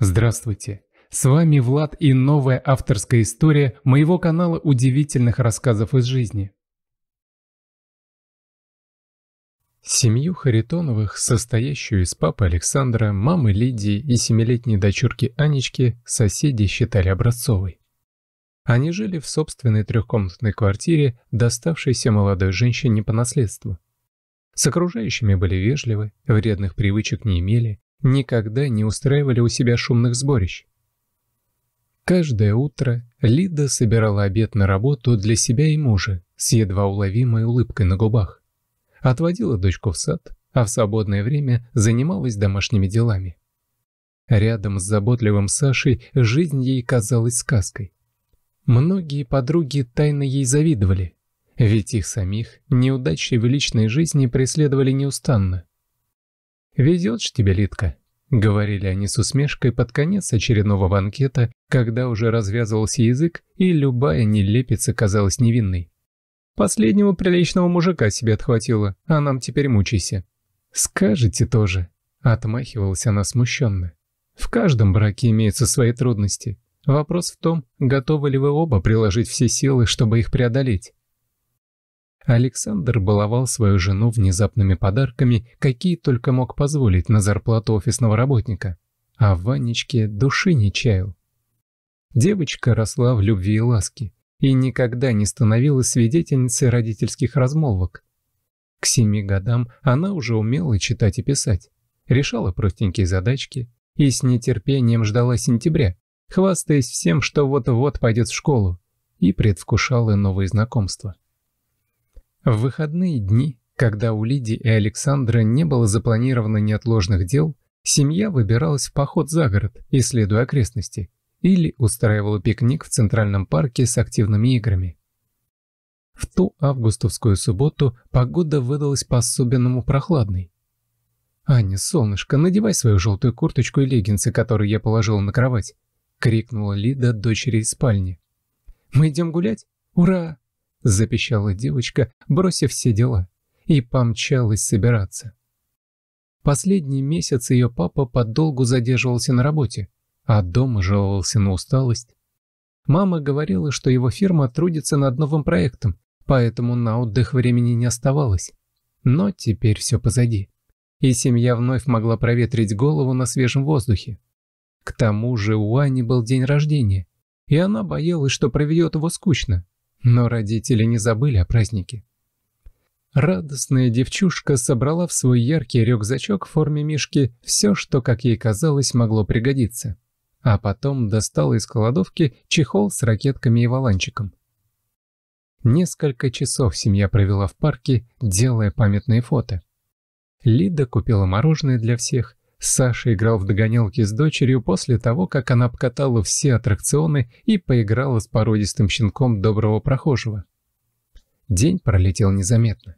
Здравствуйте! С вами Влад и новая авторская история моего канала удивительных рассказов из жизни. Семью Харитоновых, состоящую из папы Александра, мамы Лидии и семилетней дочурки Анечки, соседи считали образцовой. Они жили в собственной трехкомнатной квартире, доставшейся молодой женщине по наследству. С окружающими были вежливы, вредных привычек не имели, никогда не устраивали у себя шумных сборищ. Каждое утро Лида собирала обед на работу для себя и мужа с едва уловимой улыбкой на губах. Отводила дочку в сад, а в свободное время занималась домашними делами. Рядом с заботливым Сашей жизнь ей казалась сказкой. Многие подруги тайно ей завидовали, ведь их самих неудачи в личной жизни преследовали неустанно. «Везет ж тебе, Литка», — говорили они с усмешкой под конец очередного банкета, когда уже развязывался язык, и любая нелепица казалась невинной. «Последнего приличного мужика себе отхватила, а нам теперь мучайся». «Скажете тоже», — отмахивалась она смущенно. «В каждом браке имеются свои трудности. Вопрос в том, готовы ли вы оба приложить все силы, чтобы их преодолеть. Александр баловал свою жену внезапными подарками, какие только мог позволить на зарплату офисного работника, а Ванечке души не чаял. Девочка росла в любви и ласке и никогда не становилась свидетельницей родительских размолвок. К семи годам она уже умела читать и писать, решала простенькие задачки и с нетерпением ждала сентября, хвастаясь всем, что вот-вот пойдет в школу, и предвкушала новые знакомства. В выходные дни, когда у Лидии и Александра не было запланировано неотложных дел, семья выбиралась в поход за город, исследуя окрестности, или устраивала пикник в Центральном парке с активными играми. В ту августовскую субботу погода выдалась по-особенному прохладной. «Аня, солнышко, надевай свою желтую курточку и леггинсы, которые я положила на кровать», — крикнула Лида дочери из спальни. «Мы идем гулять? Ура!» — запищала девочка, бросив все дела, и помчалась собираться. Последний месяц ее папа подолгу задерживался на работе, а дома жаловался на усталость. Мама говорила, что его фирма трудится над новым проектом, поэтому на отдых времени не оставалось. Но теперь все позади, и семья вновь могла проветрить голову на свежем воздухе. К тому же у Ани был день рождения, и она боялась, что проведет его скучно, но родители не забыли о празднике. Радостная девчушка собрала в свой яркий рюкзачок в форме мишки все, что, как ей казалось, могло пригодиться. А потом достала из кладовки чехол с ракетками и валанчиком. Несколько часов семья провела в парке, делая памятные фото. Лида купила мороженое для всех, Саша играл в догонялки с дочерью после того, как она обкатала все аттракционы и поиграла с породистым щенком доброго прохожего. День пролетел незаметно.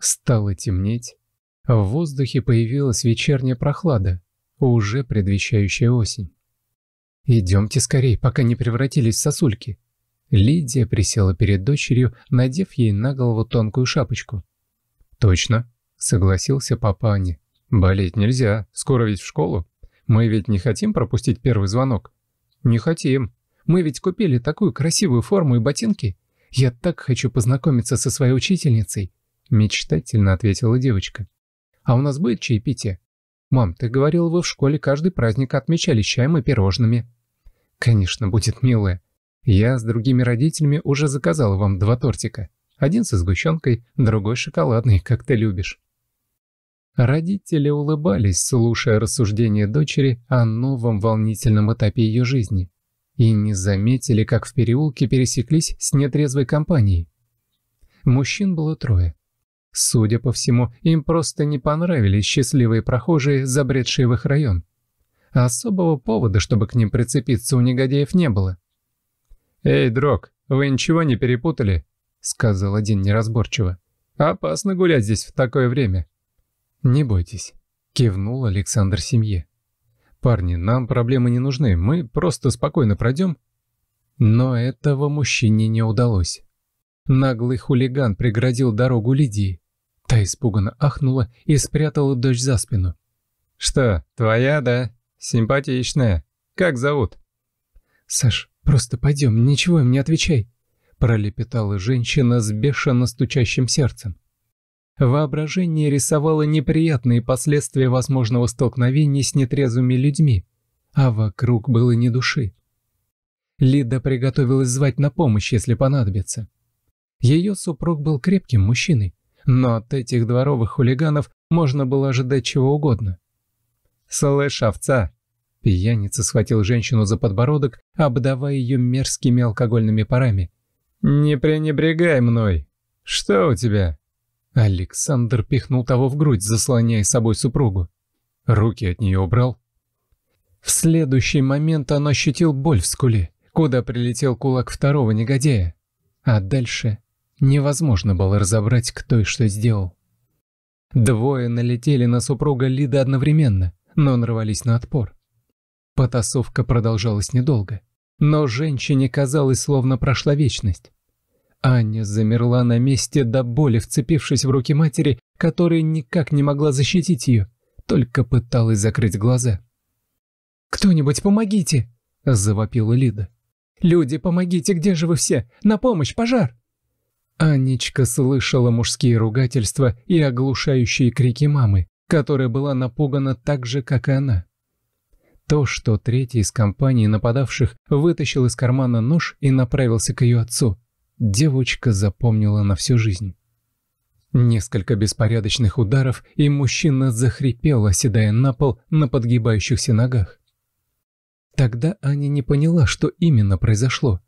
Стало темнеть. В воздухе появилась вечерняя прохлада, уже предвещающая осень. «Идемте скорей, пока не превратились в сосульки». Лидия присела перед дочерью, надев ей на голову тонкую шапочку. «Точно», — согласился папа Ани. «Болеть нельзя, скоро ведь в школу. Мы ведь не хотим пропустить первый звонок?» «Не хотим. Мы ведь купили такую красивую форму и ботинки. Я так хочу познакомиться со своей учительницей», — мечтательно ответила девочка. «А у нас будет чаепитие?» «Мам, ты говорила, вы в школе каждый праздник отмечали чаем и пирожными». «Конечно, будет милая. Я с другими родителями уже заказала вам два тортика. Один со сгущенкой, другой шоколадный, как ты любишь». Родители улыбались, слушая рассуждения дочери о новом волнительном этапе ее жизни, и не заметили, как в переулке пересеклись с нетрезвой компанией. Мужчин было трое. Судя по всему, им просто не понравились счастливые прохожие, забредшие в их район. Особого повода, чтобы к ним прицепиться, у негодяев не было. «Эй, Дрог, вы ничего не перепутали?» — сказал один неразборчиво. «Опасно гулять здесь в такое время». «Не бойтесь», — кивнул Александр семье. «Парни, нам проблемы не нужны, мы просто спокойно пройдем». Но этого мужчине не удалось. Наглый хулиган преградил дорогу Лидии. Та испуганно ахнула и спрятала дочь за спину. «Что, твоя, да?» Симпатичная. Как зовут?» «Саш, просто пойдем, ничего им не отвечай», — пролепетала женщина с бешено стучащим сердцем. Воображение рисовало неприятные последствия возможного столкновения с нетрезвыми людьми, а вокруг было ни души. Лида приготовилась звать на помощь, если понадобится. Ее супруг был крепким мужчиной, но от этих дворовых хулиганов можно было ожидать чего угодно. «Слышь, овца!» Пьяница схватил женщину за подбородок, обдавая ее мерзкими алкогольными парами. «Не пренебрегай мной! Что у тебя?» Александр пихнул того в грудь, заслоняя собой супругу. Руки от нее убрал. В следующий момент он ощутил боль в скуле, куда прилетел кулак второго негодяя. А дальше невозможно было разобрать, кто и что сделал. Двое налетели на супруга Лиды одновременно, но нарвались на отпор. Потасовка продолжалась недолго, но женщине казалось, словно прошла вечность. Аня замерла на месте до боли, вцепившись в руки матери, которая никак не могла защитить ее, только пыталась закрыть глаза. «Кто-нибудь помогите!» – завопила Лида. «Люди, помогите, где же вы все? На помощь, пожар!» Анечка слышала мужские ругательства и оглушающие крики мамы, которая была напугана так же, как и она. То, что третий из компании нападавших вытащил из кармана нож и направился к ее отцу, девочка запомнила на всю жизнь. Несколько беспорядочных ударов, и мужчина захрипел, оседая на пол на подгибающихся ногах. Тогда Аня не поняла, что именно произошло.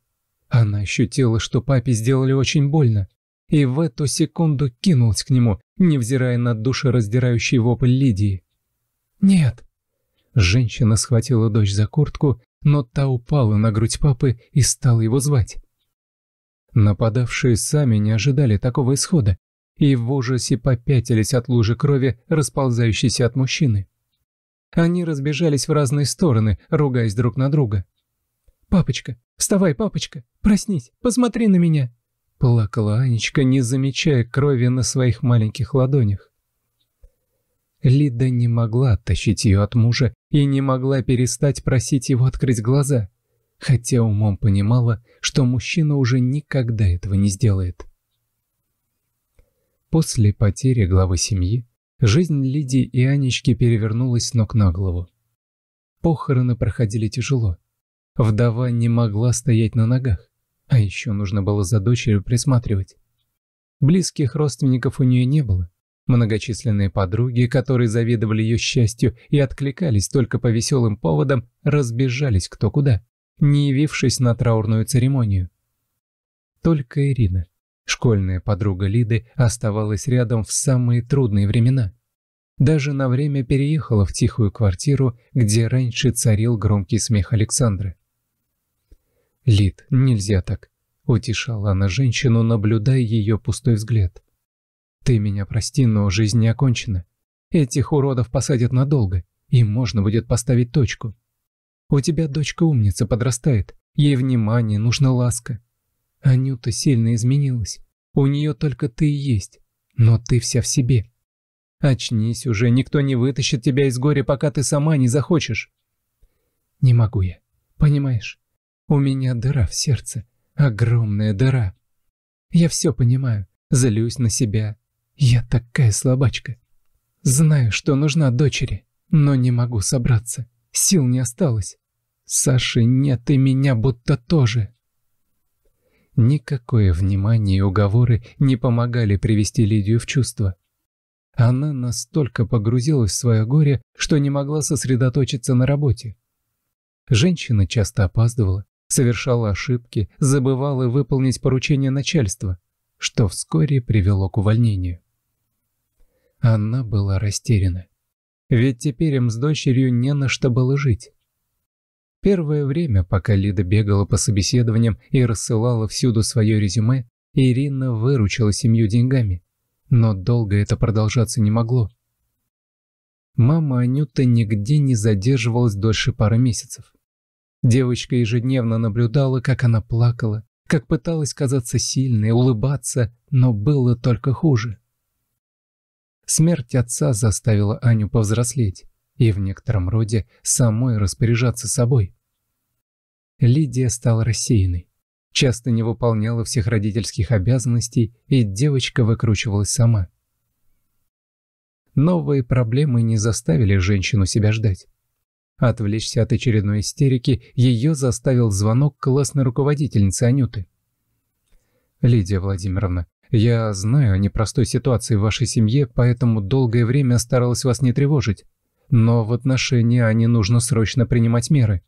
Она ощутила, что папе сделали очень больно, и в эту секунду кинулась к нему, невзирая на душераздирающий вопль Лидии. «Нет!» Женщина схватила дочь за куртку, но та упала на грудь папы и стала его звать. Нападавшие сами не ожидали такого исхода и в ужасе попятились от лужи крови, расползающейся от мужчины. Они разбежались в разные стороны, ругаясь друг на друга. «Папочка, вставай, папочка, проснись, посмотри на меня!» Плакала Анечка, не замечая крови на своих маленьких ладонях. Лида не могла оттащить ее от мужа и не могла перестать просить его открыть глаза, хотя умом понимала, что мужчина уже никогда этого не сделает. После потери главы семьи Жизнь Лидии и Анечки перевернулась с ног на голову. Похороны проходили тяжело. Вдова не могла стоять на ногах, а еще нужно было за дочерью присматривать. Близких родственников у нее не было. Многочисленные подруги, которые завидовали ее счастью и откликались только по веселым поводам, разбежались кто куда, не явившись на траурную церемонию. Только Ирина, Школьная подруга Лиды оставалась рядом в самые трудные времена. Даже на время переехала в тихую квартиру, где раньше царил громкий смех Александры. «Лид, нельзя так», — утешала она женщину, наблюдая ее пустой взгляд. «Ты меня прости, но жизнь не окончена. Этих уродов посадят надолго, и можно будет поставить точку. У тебя дочка умница подрастает, ей внимание, нужна ласка. Анюта сильно изменилась. У нее только ты и есть, но ты вся в себе. Очнись уже, никто не вытащит тебя из горя, пока ты сама не захочешь. Не могу я, понимаешь? У меня дыра в сердце, огромная дыра. Я все понимаю, злюсь на себя. Я такая слабачка. Знаю, что нужна дочери, но не могу собраться. Сил не осталось. Саши нет и меня будто тоже. Никакое внимание и уговоры не помогали привести Лидию в чувство. Она настолько погрузилась в свое горе, что не могла сосредоточиться на работе. Женщина часто опаздывала, совершала ошибки, забывала выполнить поручения начальства, что вскоре привело к увольнению. Она была растеряна. Ведь теперь им с дочерью не на что было жить. Первое время, пока Лида бегала по собеседованиям и рассылала всюду свое резюме, Ирина выручила семью деньгами. Но долго это продолжаться не могло. Мама Анюта нигде не задерживалась дольше пары месяцев. Девочка ежедневно наблюдала, как она плакала, как пыталась казаться сильной, улыбаться, но было только хуже. Смерть отца заставила Аню повзрослеть и в некотором роде самой распоряжаться собой. Лидия стала рассеянной, часто не выполняла всех родительских обязанностей, и девочка выкручивалась сама. Новые проблемы не заставили женщину себя ждать. Отвлечься от очередной истерики ее заставил звонок классной руководительницы Анюты. «Лидия Владимировна, я знаю о непростой ситуации в вашей семье, поэтому долгое время старалась вас не тревожить. Но в отношении Ани нужно срочно принимать меры».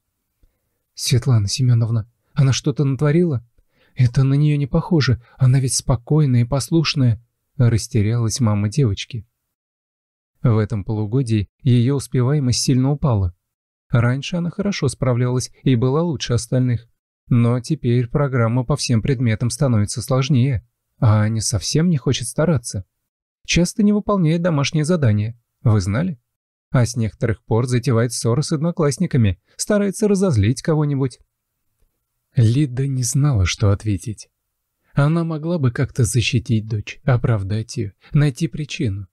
«Светлана Семеновна, она что-то натворила? Это на нее не похоже, она ведь спокойная и послушная», – растерялась мама девочки. В этом полугодии ее успеваемость сильно упала. Раньше она хорошо справлялась и была лучше остальных. Но теперь программа по всем предметам становится сложнее, а Аня совсем не хочет стараться. Часто не выполняет домашние задания. Вы знали? А с некоторых пор затевает ссоры с одноклассниками, старается разозлить кого-нибудь. Лида не знала, что ответить. Она могла бы как-то защитить дочь, оправдать ее, найти причину.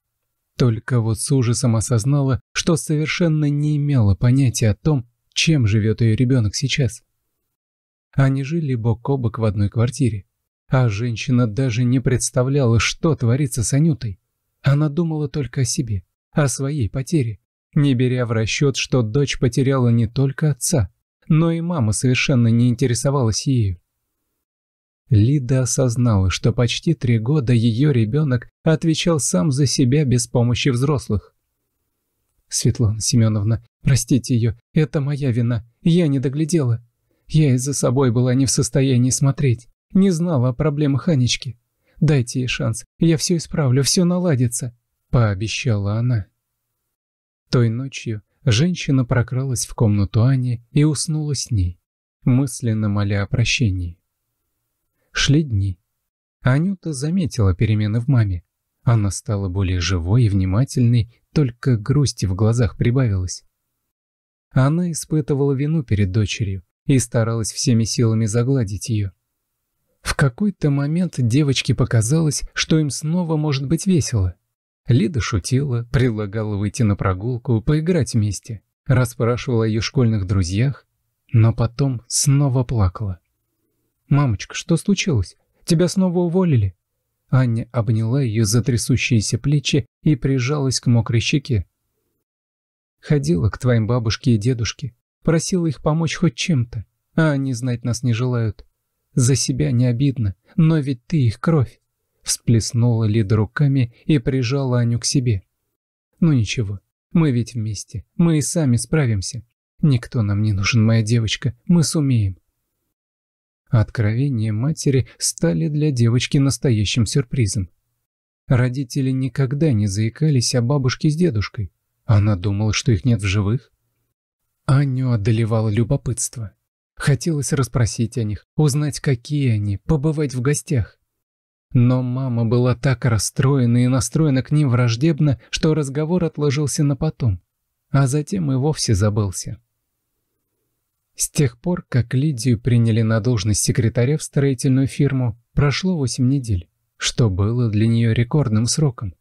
Только вот с ужасом осознала, что совершенно не имела понятия о том, чем живет ее ребенок сейчас. Они жили бок о бок в одной квартире, а женщина даже не представляла, что творится с Анютой. Она думала только о себе, о своей потере, не беря в расчет, что дочь потеряла не только отца, но и мама совершенно не интересовалась ею. Лида осознала, что почти три года ее ребенок отвечал сам за себя без помощи взрослых. «Светлана Семеновна, простите ее, это моя вина, я не доглядела. Я из-за собой была не в состоянии смотреть, не знала о проблемах Анечки. Дайте ей шанс, я все исправлю, все наладится», – пообещала она. Той ночью женщина прокралась в комнату Ани и уснула с ней, мысленно моля о прощении. Шли дни. Анюта заметила перемены в маме. Она стала более живой и внимательной, только грусти в глазах прибавилось. Она испытывала вину перед дочерью и старалась всеми силами загладить ее. В какой-то момент девочке показалось, что им снова может быть весело. Лида шутила, предлагала выйти на прогулку, поиграть вместе, расспрашивала о ее школьных друзьях, но потом снова плакала. «Мамочка, что случилось? Тебя снова уволили?» Аня обняла ее за трясущиеся плечи и прижалась к мокрой щеке. «Ходила к твоим бабушке и дедушке, просила их помочь хоть чем-то, а они знать нас не желают. За себя не обидно, но ведь ты их кровь!» Всплеснула Лида руками и прижала Аню к себе. «Ну ничего, мы ведь вместе, мы и сами справимся. Никто нам не нужен, моя девочка, мы сумеем. Откровения матери стали для девочки настоящим сюрпризом. Родители никогда не заикались о бабушке с дедушкой. Она думала, что их нет в живых. Аню одолевало любопытство. Хотелось расспросить о них, узнать, какие они, побывать в гостях. Но мама была так расстроена и настроена к ним враждебно, что разговор отложился на потом, а затем и вовсе забылся. С тех пор, как Лидию приняли на должность секретаря в строительную фирму, прошло 8 недель, что было для нее рекордным сроком.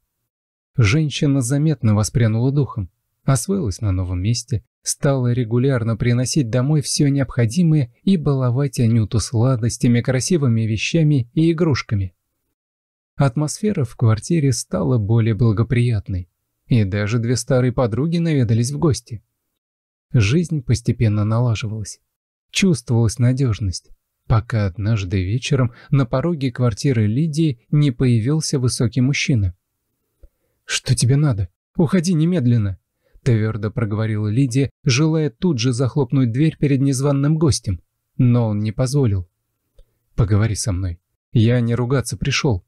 Женщина заметно воспрянула духом, освоилась на новом месте, стала регулярно приносить домой все необходимое и баловать Анюту сладостями, красивыми вещами и игрушками. Атмосфера в квартире стала более благоприятной, и даже две старые подруги наведались в гости. Жизнь постепенно налаживалась. Чувствовалась надежность, пока однажды вечером на пороге квартиры Лидии не появился высокий мужчина. «Что тебе надо? Уходи немедленно!» Твердо проговорила Лидия, желая тут же захлопнуть дверь перед незваным гостем. Но он не позволил. «Поговори со мной. Я не ругаться пришел».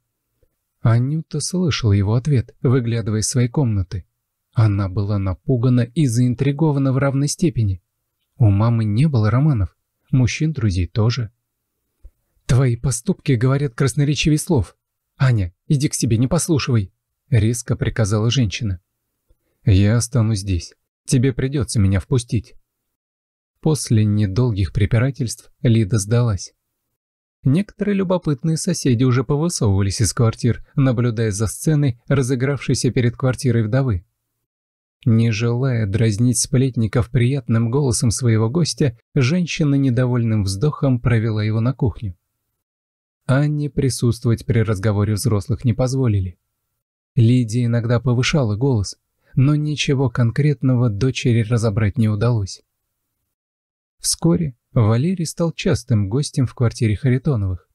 Анюта слышала его ответ, выглядывая из своей комнаты. Она была напугана и заинтригована в равной степени. У мамы не было романов, мужчин-друзей тоже. «Твои поступки говорят красноречивей слов. Аня, иди к себе, не послушивай!» — резко приказала женщина. «Я останусь здесь. Тебе придется меня впустить». После недолгих препирательств Лида сдалась. Некоторые любопытные соседи уже повысовывались из квартир, наблюдая за сценой, разыгравшейся перед квартирой вдовы. Не желая дразнить сплетников приятным голосом своего гостя, женщина недовольным вздохом провела его на кухню. Анне присутствовать при разговоре взрослых не позволили. Лидия иногда повышала голос, но ничего конкретного дочери разобрать не удалось. Вскоре Валерий стал частым гостем в квартире Харитоновых.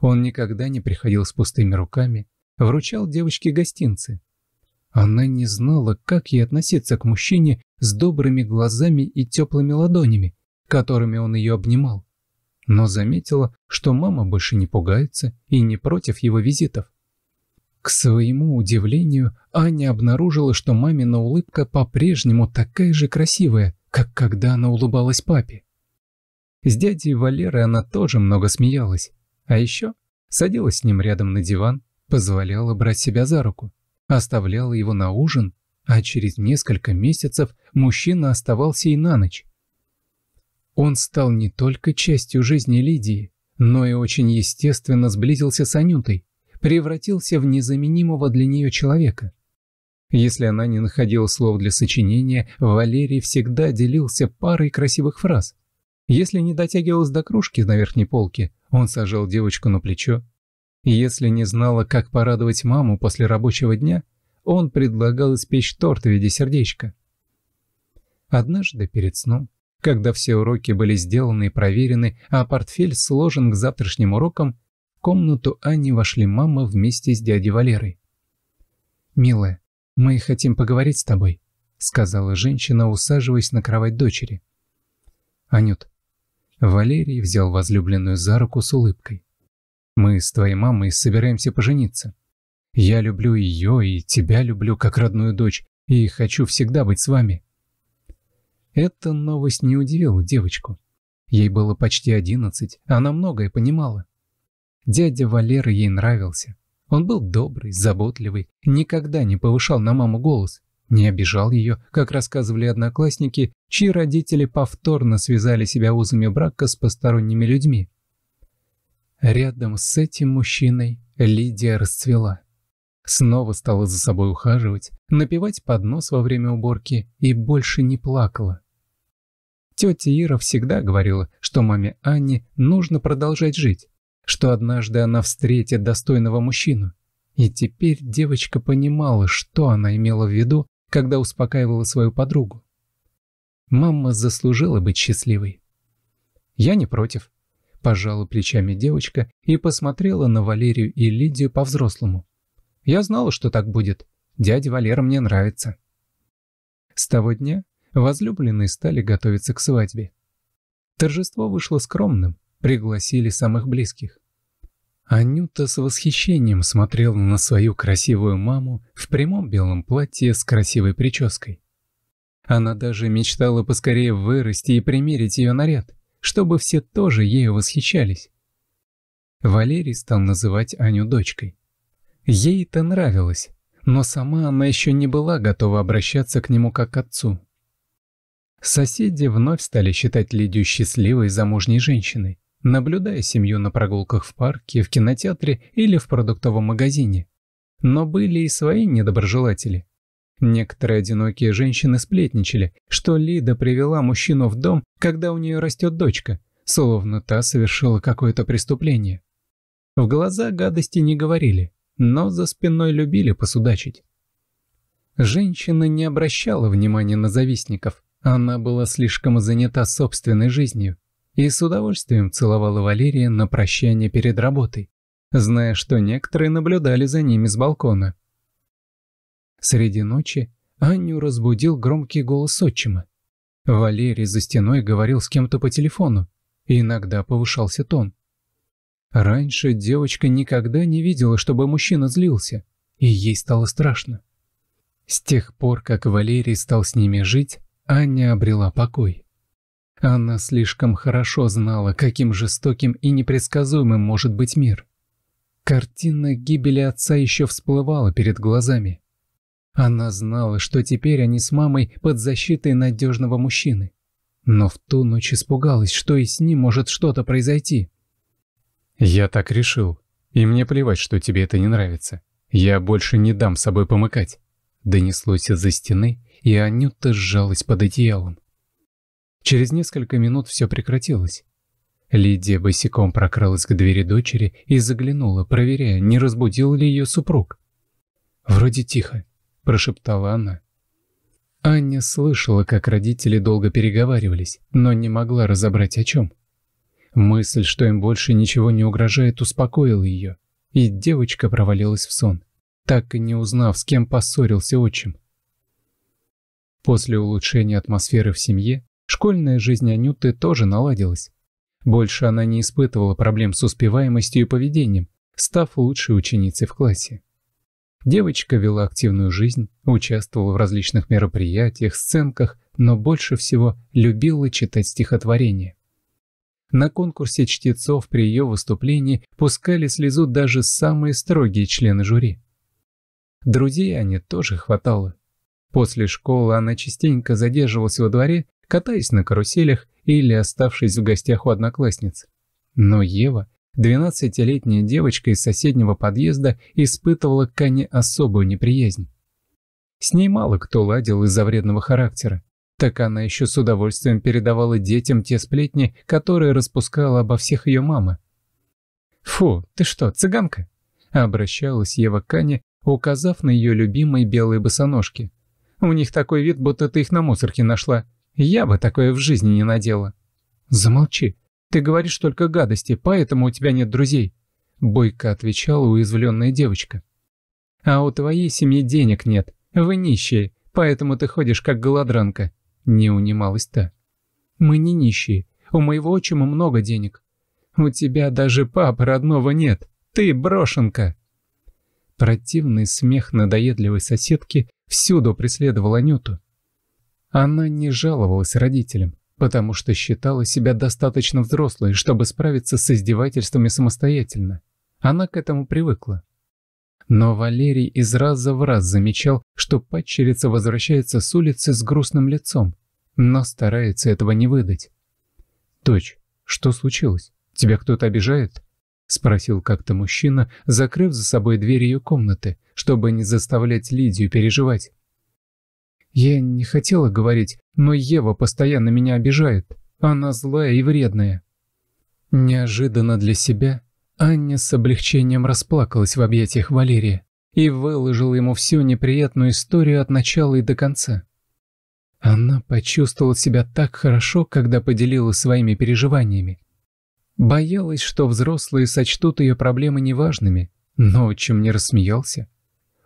Он никогда не приходил с пустыми руками, вручал девочке гостинцы, она не знала, как ей относиться к мужчине с добрыми глазами и теплыми ладонями, которыми он ее обнимал. Но заметила, что мама больше не пугается и не против его визитов. К своему удивлению, Аня обнаружила, что мамина улыбка по-прежнему такая же красивая, как когда она улыбалась папе. С дядей Валерой она тоже много смеялась, а еще садилась с ним рядом на диван, позволяла брать себя за руку оставляла его на ужин, а через несколько месяцев мужчина оставался и на ночь. Он стал не только частью жизни Лидии, но и очень естественно сблизился с Анютой, превратился в незаменимого для нее человека. Если она не находила слов для сочинения, Валерий всегда делился парой красивых фраз. Если не дотягивалась до кружки на верхней полке, он сажал девочку на плечо, если не знала, как порадовать маму после рабочего дня, он предлагал испечь торт в виде сердечка. Однажды перед сном, когда все уроки были сделаны и проверены, а портфель сложен к завтрашним урокам, в комнату Ани вошли мама вместе с дядей Валерой. «Милая, мы хотим поговорить с тобой», — сказала женщина, усаживаясь на кровать дочери. «Анют». Валерий взял возлюбленную за руку с улыбкой. Мы с твоей мамой собираемся пожениться. Я люблю ее и тебя люблю как родную дочь, и хочу всегда быть с вами». Эта новость не удивила девочку. Ей было почти одиннадцать, она многое понимала. Дядя Валера ей нравился. Он был добрый, заботливый, никогда не повышал на маму голос, не обижал ее, как рассказывали одноклассники, чьи родители повторно связали себя узами брака с посторонними людьми. Рядом с этим мужчиной Лидия расцвела. Снова стала за собой ухаживать, напевать под нос во время уборки и больше не плакала. Тетя Ира всегда говорила, что маме Анне нужно продолжать жить, что однажды она встретит достойного мужчину. И теперь девочка понимала, что она имела в виду, когда успокаивала свою подругу. Мама заслужила быть счастливой. Я не против, Пожала плечами девочка и посмотрела на Валерию и Лидию по-взрослому. Я знала, что так будет. Дядя Валера мне нравится. С того дня возлюбленные стали готовиться к свадьбе. Торжество вышло скромным, пригласили самых близких. Анюта с восхищением смотрела на свою красивую маму в прямом белом платье с красивой прической. Она даже мечтала поскорее вырасти и примерить ее наряд чтобы все тоже ею восхищались. Валерий стал называть Аню дочкой. Ей это нравилось, но сама она еще не была готова обращаться к нему как к отцу. Соседи вновь стали считать Лидию счастливой замужней женщиной, наблюдая семью на прогулках в парке, в кинотеатре или в продуктовом магазине. Но были и свои недоброжелатели. Некоторые одинокие женщины сплетничали, что Лида привела мужчину в дом, когда у нее растет дочка, словно та совершила какое-то преступление. В глаза гадости не говорили, но за спиной любили посудачить. Женщина не обращала внимания на завистников, она была слишком занята собственной жизнью и с удовольствием целовала Валерия на прощание перед работой, зная, что некоторые наблюдали за ними с балкона. Среди ночи Аню разбудил громкий голос отчима. Валерий за стеной говорил с кем-то по телефону, и иногда повышался тон. Раньше девочка никогда не видела, чтобы мужчина злился, и ей стало страшно. С тех пор, как Валерий стал с ними жить, Аня обрела покой. Она слишком хорошо знала, каким жестоким и непредсказуемым может быть мир. Картина гибели отца еще всплывала перед глазами. Она знала, что теперь они с мамой под защитой надежного мужчины. Но в ту ночь испугалась, что и с ним может что-то произойти. «Я так решил. И мне плевать, что тебе это не нравится. Я больше не дам собой помыкать», донеслось из-за стены, и Анюта сжалась под одеялом. Через несколько минут все прекратилось. Лидия босиком прокралась к двери дочери и заглянула, проверяя, не разбудил ли ее супруг. «Вроде тихо», – прошептала она. Аня слышала, как родители долго переговаривались, но не могла разобрать о чем. Мысль, что им больше ничего не угрожает, успокоила ее, и девочка провалилась в сон, так и не узнав, с кем поссорился отчим. После улучшения атмосферы в семье, школьная жизнь Анюты тоже наладилась. Больше она не испытывала проблем с успеваемостью и поведением, став лучшей ученицей в классе. Девочка вела активную жизнь, участвовала в различных мероприятиях, сценках, но больше всего любила читать стихотворения. На конкурсе чтецов при ее выступлении пускали слезу даже самые строгие члены жюри. Друзей Ане тоже хватало. После школы она частенько задерживалась во дворе, катаясь на каруселях или оставшись в гостях у одноклассниц. Но Ева Двенадцатилетняя девочка из соседнего подъезда испытывала к Ане особую неприязнь. С ней мало кто ладил из-за вредного характера. Так она еще с удовольствием передавала детям те сплетни, которые распускала обо всех ее мама. «Фу, ты что, цыганка?» Обращалась Ева к Ане, указав на ее любимые белые босоножки. «У них такой вид, будто ты их на мусорке нашла. Я бы такое в жизни не надела». «Замолчи», ты говоришь только гадости, поэтому у тебя нет друзей», — бойко отвечала уязвленная девочка. «А у твоей семьи денег нет, вы нищие, поэтому ты ходишь как голодранка», — не унималась та. «Мы не нищие, у моего отчима много денег. У тебя даже папы родного нет, ты брошенка». Противный смех надоедливой соседки всюду преследовал Анюту. Она не жаловалась родителям, потому что считала себя достаточно взрослой, чтобы справиться с издевательствами самостоятельно. Она к этому привыкла. Но Валерий из раза в раз замечал, что падчерица возвращается с улицы с грустным лицом, но старается этого не выдать. «Дочь, что случилось? Тебя кто-то обижает?» — спросил как-то мужчина, закрыв за собой дверь ее комнаты, чтобы не заставлять Лидию переживать. Я не хотела говорить, но Ева постоянно меня обижает. Она злая и вредная. Неожиданно для себя Аня с облегчением расплакалась в объятиях Валерия и выложила ему всю неприятную историю от начала и до конца. Она почувствовала себя так хорошо, когда поделилась своими переживаниями. Боялась, что взрослые сочтут ее проблемы неважными, но чем не рассмеялся.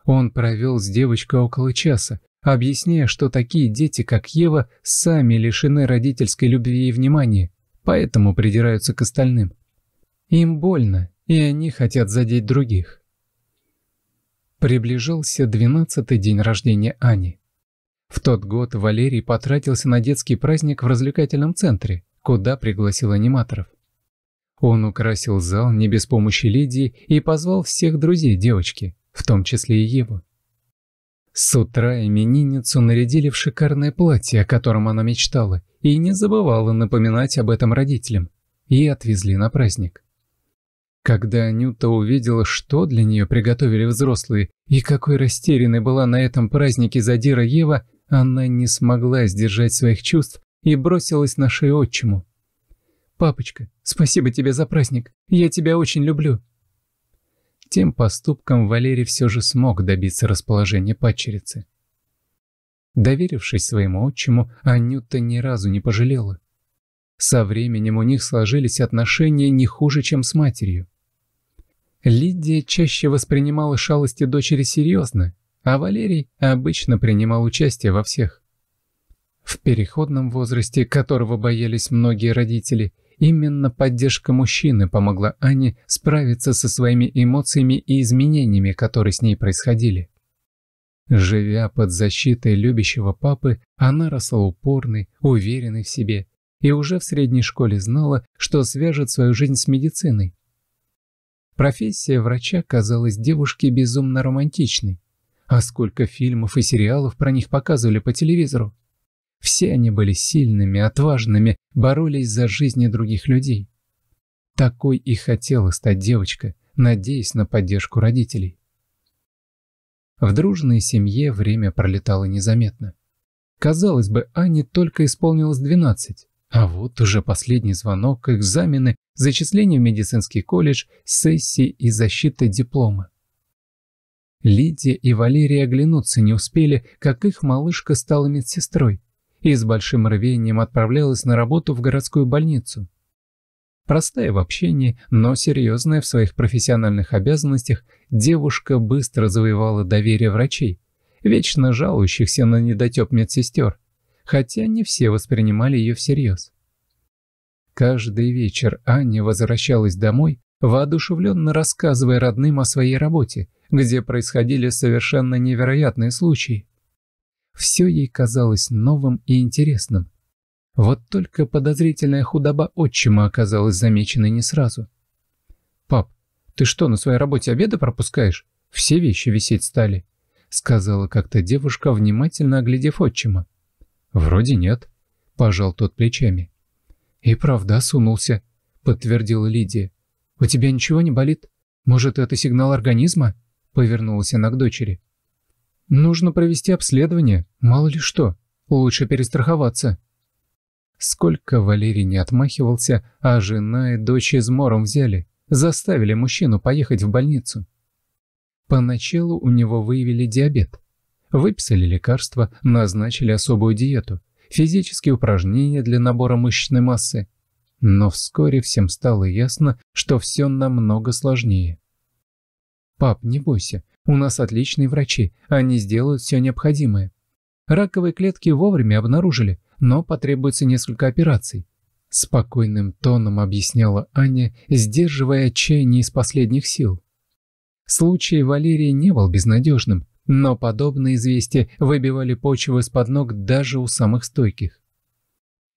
Он провел с девочкой около часа, объясняя, что такие дети, как Ева, сами лишены родительской любви и внимания, поэтому придираются к остальным. Им больно, и они хотят задеть других. Приближался двенадцатый день рождения Ани. В тот год Валерий потратился на детский праздник в развлекательном центре, куда пригласил аниматоров. Он украсил зал не без помощи Лидии и позвал всех друзей девочки, в том числе и Еву. С утра именинницу нарядили в шикарное платье, о котором она мечтала, и не забывала напоминать об этом родителям, и отвезли на праздник. Когда Анюта увидела, что для нее приготовили взрослые, и какой растерянной была на этом празднике задира Ева, она не смогла сдержать своих чувств и бросилась на шею отчиму. «Папочка, спасибо тебе за праздник, я тебя очень люблю», тем поступком Валерий все же смог добиться расположения падчерицы. Доверившись своему отчиму, Анюта ни разу не пожалела. Со временем у них сложились отношения не хуже, чем с матерью. Лидия чаще воспринимала шалости дочери серьезно, а Валерий обычно принимал участие во всех. В переходном возрасте, которого боялись многие родители, Именно поддержка мужчины помогла Ане справиться со своими эмоциями и изменениями, которые с ней происходили. Живя под защитой любящего папы, она росла упорной, уверенной в себе и уже в средней школе знала, что свяжет свою жизнь с медициной. Профессия врача казалась девушке безумно романтичной. А сколько фильмов и сериалов про них показывали по телевизору. Все они были сильными, отважными, боролись за жизни других людей. Такой и хотела стать девочка, надеясь на поддержку родителей. В дружной семье время пролетало незаметно. Казалось бы, Ане только исполнилось 12, а вот уже последний звонок, экзамены, зачисление в медицинский колледж, сессии и защита диплома. Лидия и Валерия оглянуться не успели, как их малышка стала медсестрой и с большим рвением отправлялась на работу в городскую больницу. Простая в общении, но серьезная в своих профессиональных обязанностях, девушка быстро завоевала доверие врачей, вечно жалующихся на недотеп медсестер, хотя не все воспринимали ее всерьез. Каждый вечер Аня возвращалась домой, воодушевленно рассказывая родным о своей работе, где происходили совершенно невероятные случаи. Все ей казалось новым и интересным, вот только подозрительная худоба отчима оказалась замеченной не сразу. «Пап, ты что, на своей работе обеды пропускаешь? Все вещи висеть стали», — сказала как-то девушка, внимательно оглядев отчима. «Вроде нет», — пожал тот плечами. «И правда осунулся», — подтвердила Лидия. «У тебя ничего не болит? Может, это сигнал организма?» — повернулась она к дочери. «Нужно провести обследование, мало ли что. Лучше перестраховаться», Сколько Валерий не отмахивался, а жена и дочь измором взяли, заставили мужчину поехать в больницу. Поначалу у него выявили диабет. Выписали лекарства, назначили особую диету, физические упражнения для набора мышечной массы. Но вскоре всем стало ясно, что все намного сложнее. «Пап, не бойся, у нас отличные врачи, они сделают все необходимое. Раковые клетки вовремя обнаружили, но потребуется несколько операций. Спокойным тоном объясняла Аня, сдерживая отчаяние из последних сил. Случай Валерии не был безнадежным, но подобные известия выбивали почву из-под ног даже у самых стойких.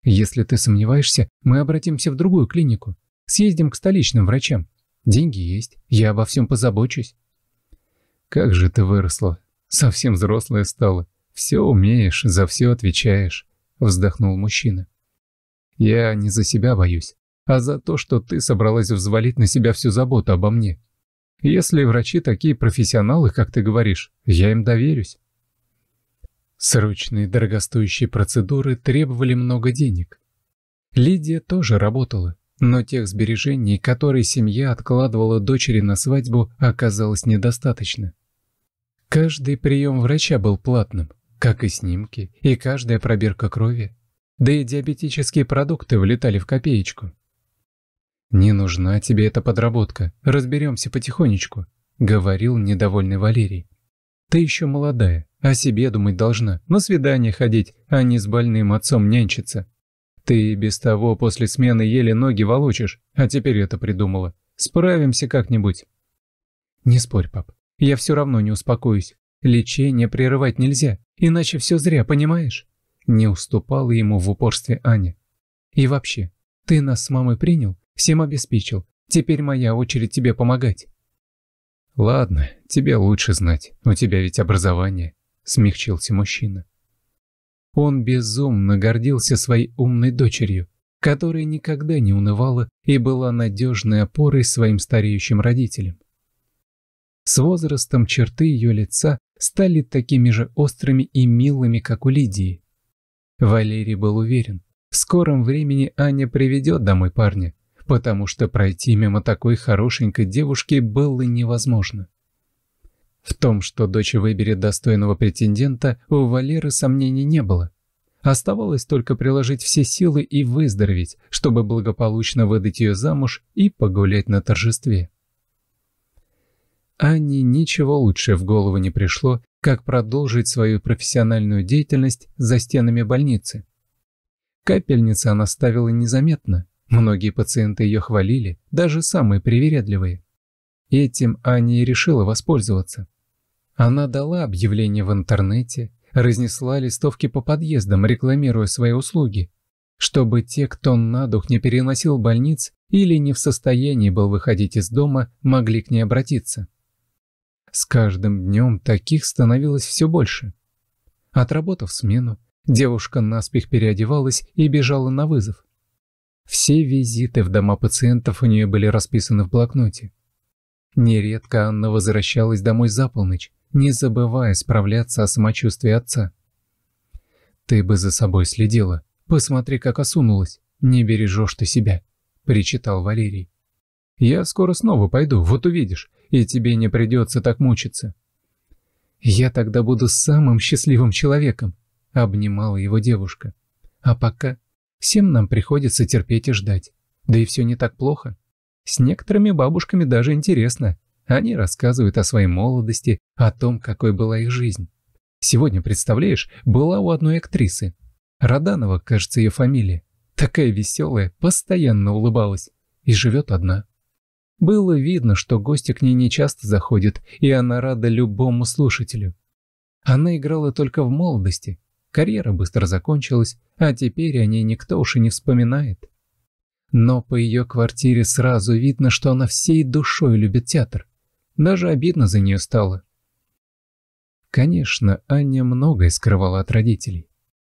«Если ты сомневаешься, мы обратимся в другую клинику. Съездим к столичным врачам. Деньги есть, я обо всем позабочусь». «Как же ты выросла, совсем взрослая стала. Все умеешь, за все отвечаешь вздохнул мужчина. Я не за себя боюсь, а за то, что ты собралась взвалить на себя всю заботу обо мне. Если врачи такие профессионалы, как ты говоришь, я им доверюсь. Срочные дорогостоящие процедуры требовали много денег. Лидия тоже работала, но тех сбережений, которые семья откладывала дочери на свадьбу, оказалось недостаточно. Каждый прием врача был платным, как и снимки, и каждая пробирка крови. Да и диабетические продукты влетали в копеечку. «Не нужна тебе эта подработка, разберемся потихонечку», — говорил недовольный Валерий. «Ты еще молодая, о себе думать должна, на свидание ходить, а не с больным отцом нянчиться. Ты без того после смены еле ноги волочишь, а теперь это придумала. Справимся как-нибудь». «Не спорь, пап, я все равно не успокоюсь. Лечение прерывать нельзя, иначе все зря, понимаешь? Не уступала ему в упорстве Аня. И вообще, ты нас с мамой принял, всем обеспечил. Теперь моя очередь тебе помогать. Ладно, тебе лучше знать, у тебя ведь образование, смягчился мужчина. Он безумно гордился своей умной дочерью, которая никогда не унывала и была надежной опорой своим стареющим родителям. С возрастом черты ее лица стали такими же острыми и милыми, как у Лидии. Валерий был уверен, в скором времени Аня приведет домой парня, потому что пройти мимо такой хорошенькой девушки было невозможно. В том, что дочь выберет достойного претендента, у Валеры сомнений не было. Оставалось только приложить все силы и выздороветь, чтобы благополучно выдать ее замуж и погулять на торжестве. Анне ничего лучше в голову не пришло, как продолжить свою профессиональную деятельность за стенами больницы. Капельницу она ставила незаметно. Многие пациенты ее хвалили, даже самые привередливые. Этим Аня и решила воспользоваться. Она дала объявление в интернете, разнесла листовки по подъездам, рекламируя свои услуги, чтобы те, кто на дух не переносил больниц или не в состоянии был выходить из дома, могли к ней обратиться. С каждым днем таких становилось все больше. Отработав смену, девушка наспех переодевалась и бежала на вызов. Все визиты в дома пациентов у нее были расписаны в блокноте. Нередко Анна возвращалась домой за полночь, не забывая справляться о самочувствии отца. «Ты бы за собой следила. Посмотри, как осунулась. Не бережешь ты себя», — причитал Валерий. «Я скоро снова пойду, вот увидишь, и тебе не придется так мучиться». «Я тогда буду самым счастливым человеком», — обнимала его девушка. «А пока всем нам приходится терпеть и ждать. Да и все не так плохо. С некоторыми бабушками даже интересно. Они рассказывают о своей молодости, о том, какой была их жизнь. Сегодня, представляешь, была у одной актрисы. Роданова, кажется, ее фамилия. Такая веселая, постоянно улыбалась. И живет одна. Было видно, что гости к ней не часто заходят, и она рада любому слушателю. Она играла только в молодости. Карьера быстро закончилась, а теперь о ней никто уж и не вспоминает. Но по ее квартире сразу видно, что она всей душой любит театр. Даже обидно за нее стало. Конечно, Аня многое скрывала от родителей.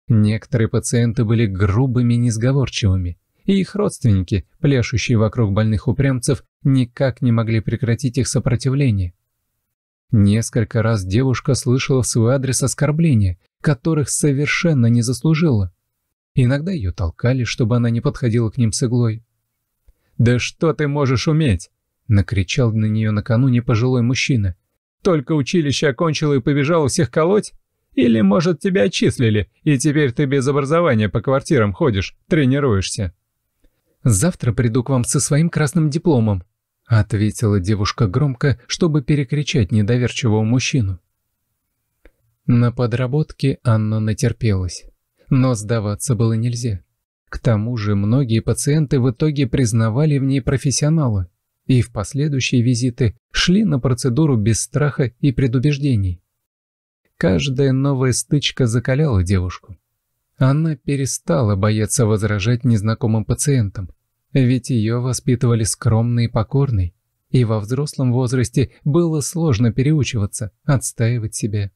Некоторые пациенты были грубыми и несговорчивыми, и их родственники, пляшущие вокруг больных упрямцев, никак не могли прекратить их сопротивление. Несколько раз девушка слышала в свой адрес оскорбления, которых совершенно не заслужила. Иногда ее толкали, чтобы она не подходила к ним с иглой. «Да что ты можешь уметь?» — накричал на нее накануне пожилой мужчина. «Только училище окончила и побежала всех колоть? Или, может, тебя отчислили, и теперь ты без образования по квартирам ходишь, тренируешься?» «Завтра приду к вам со своим красным дипломом», — ответила девушка громко, чтобы перекричать недоверчивого мужчину. На подработке Анна натерпелась. Но сдаваться было нельзя. К тому же многие пациенты в итоге признавали в ней профессионала и в последующие визиты шли на процедуру без страха и предубеждений. Каждая новая стычка закаляла девушку. Она перестала бояться возражать незнакомым пациентам, ведь ее воспитывали скромной и покорной, и во взрослом возрасте было сложно переучиваться, отстаивать себя.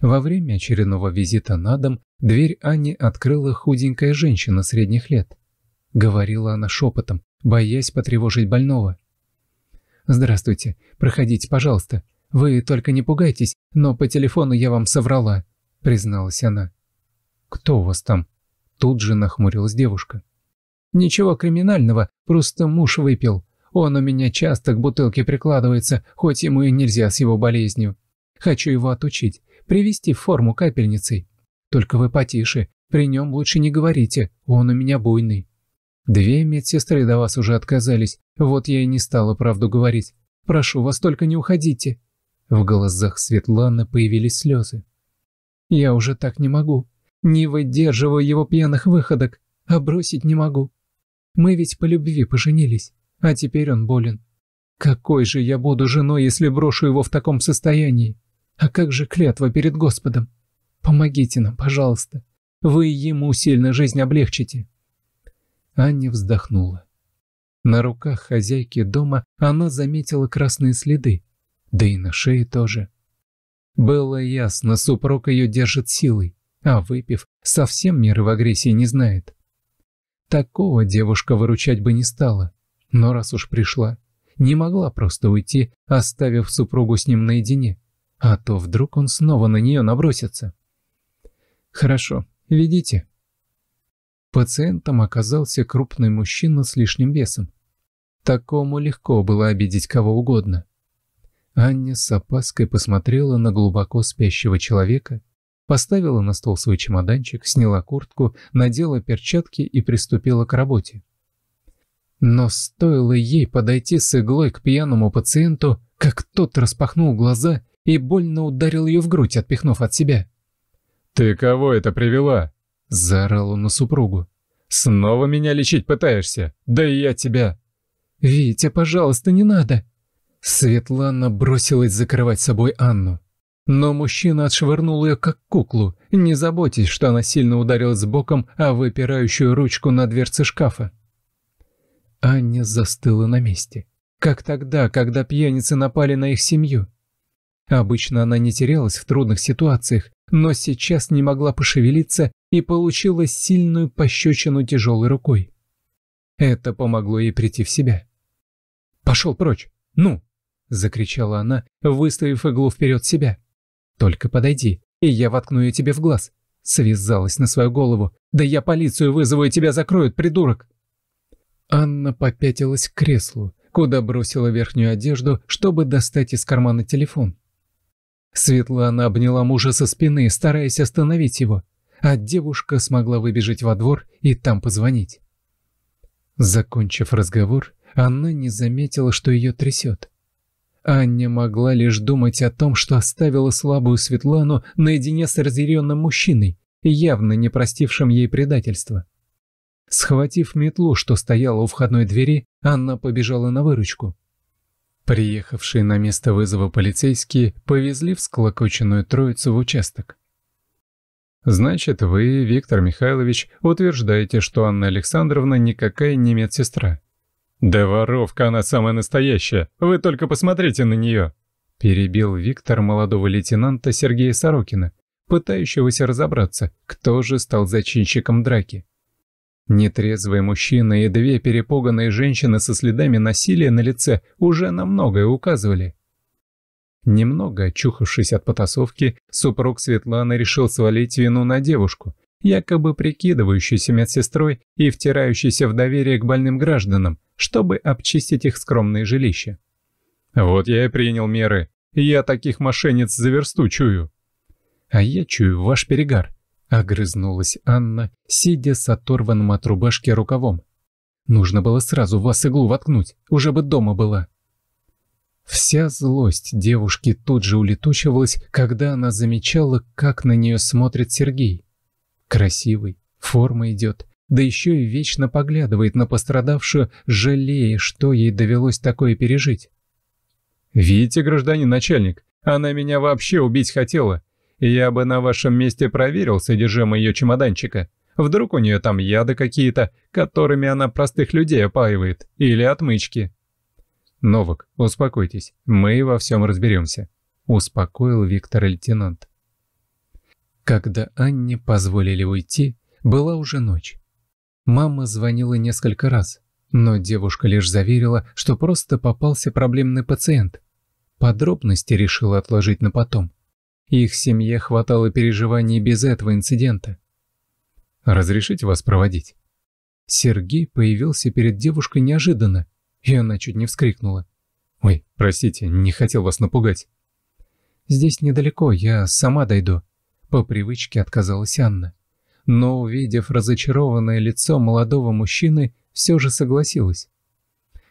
Во время очередного визита на дом дверь Ани открыла худенькая женщина средних лет. Говорила она шепотом, боясь потревожить больного. «Здравствуйте, проходите, пожалуйста. Вы только не пугайтесь, но по телефону я вам соврала», — призналась она. «Кто у вас там?» Тут же нахмурилась девушка. «Ничего криминального, просто муж выпил. Он у меня часто к бутылке прикладывается, хоть ему и нельзя с его болезнью. Хочу его отучить, привести в форму капельницей. Только вы потише, при нем лучше не говорите, он у меня буйный. Две медсестры до вас уже отказались, вот я и не стала правду говорить. Прошу вас, только не уходите. В глазах Светланы появились слезы. Я уже так не могу. Не выдерживаю его пьяных выходок, а бросить не могу. Мы ведь по любви поженились, а теперь он болен. Какой же я буду женой, если брошу его в таком состоянии? А как же клятва перед Господом? Помогите нам, пожалуйста. Вы ему сильно жизнь облегчите. Аня вздохнула. На руках хозяйки дома она заметила красные следы, да и на шее тоже. Было ясно, супруг ее держит силой, а выпив, совсем меры в агрессии не знает. Такого девушка выручать бы не стала, но раз уж пришла, не могла просто уйти, оставив супругу с ним наедине. А то вдруг он снова на нее набросится. Хорошо, ведите. Пациентом оказался крупный мужчина с лишним весом. Такому легко было обидеть кого угодно. Аня с опаской посмотрела на глубоко спящего человека, поставила на стол свой чемоданчик, сняла куртку, надела перчатки и приступила к работе. Но стоило ей подойти с иглой к пьяному пациенту, как тот распахнул глаза и больно ударил ее в грудь, отпихнув от себя. «Ты кого это привела?» – заорал он на супругу. «Снова меня лечить пытаешься? Да и я тебя!» «Витя, пожалуйста, не надо!» Светлана бросилась закрывать собой Анну. Но мужчина отшвырнул ее как куклу, не заботясь, что она сильно ударилась боком о выпирающую ручку на дверце шкафа. Аня застыла на месте, как тогда, когда пьяницы напали на их семью. Обычно она не терялась в трудных ситуациях, но сейчас не могла пошевелиться и получила сильную пощечину тяжелой рукой. Это помогло ей прийти в себя. «Пошел прочь! Ну!» — закричала она, выставив иглу вперед себя. «Только подойди, и я воткну ее тебе в глаз». Связалась на свою голову. «Да я полицию вызову, и тебя закроют, придурок!» Анна попятилась к креслу, куда бросила верхнюю одежду, чтобы достать из кармана телефон. Светлана обняла мужа со спины, стараясь остановить его, а девушка смогла выбежать во двор и там позвонить. Закончив разговор, она не заметила, что ее трясет. Аня могла лишь думать о том, что оставила слабую Светлану наедине с разъяренным мужчиной, явно не простившим ей предательства. Схватив метлу, что стояла у входной двери, Анна побежала на выручку. Приехавшие на место вызова полицейские повезли всклокоченную троицу в участок. «Значит, вы, Виктор Михайлович, утверждаете, что Анна Александровна никакая не медсестра?» «Да воровка она самая настоящая, вы только посмотрите на нее!» Перебил Виктор молодого лейтенанта Сергея Сорокина, пытающегося разобраться, кто же стал зачинщиком драки. Нетрезвый мужчина и две перепуганные женщины со следами насилия на лице уже на многое указывали. Немного очухавшись от потасовки, супруг Светланы решил свалить вину на девушку, якобы прикидывающуюся медсестрой и втирающейся в доверие к больным гражданам, чтобы обчистить их скромные жилища. Вот я и принял меры. Я таких мошенниц за версту чую. А я чую ваш перегар, огрызнулась Анна, сидя с оторванным от рубашки рукавом. Нужно было сразу вас иглу воткнуть, уже бы дома была. Вся злость девушки тут же улетучивалась, когда она замечала, как на нее смотрит Сергей. Красивый, форма идет, да еще и вечно поглядывает на пострадавшую, жалея, что ей довелось такое пережить. «Видите, гражданин начальник, она меня вообще убить хотела. Я бы на вашем месте проверил содержимое ее чемоданчика. Вдруг у нее там яды какие-то, которыми она простых людей опаивает, или отмычки». «Новак, успокойтесь, мы во всем разберемся», — успокоил Виктор лейтенант. Когда Анне позволили уйти, была уже ночь. Мама звонила несколько раз, но девушка лишь заверила, что просто попался проблемный пациент. Подробности решила отложить на потом. Их семье хватало переживаний без этого инцидента. «Разрешите вас проводить?» Сергей появился перед девушкой неожиданно, и она чуть не вскрикнула. «Ой, простите, не хотел вас напугать». «Здесь недалеко, я сама дойду», — по привычке отказалась Анна но, увидев разочарованное лицо молодого мужчины, все же согласилась.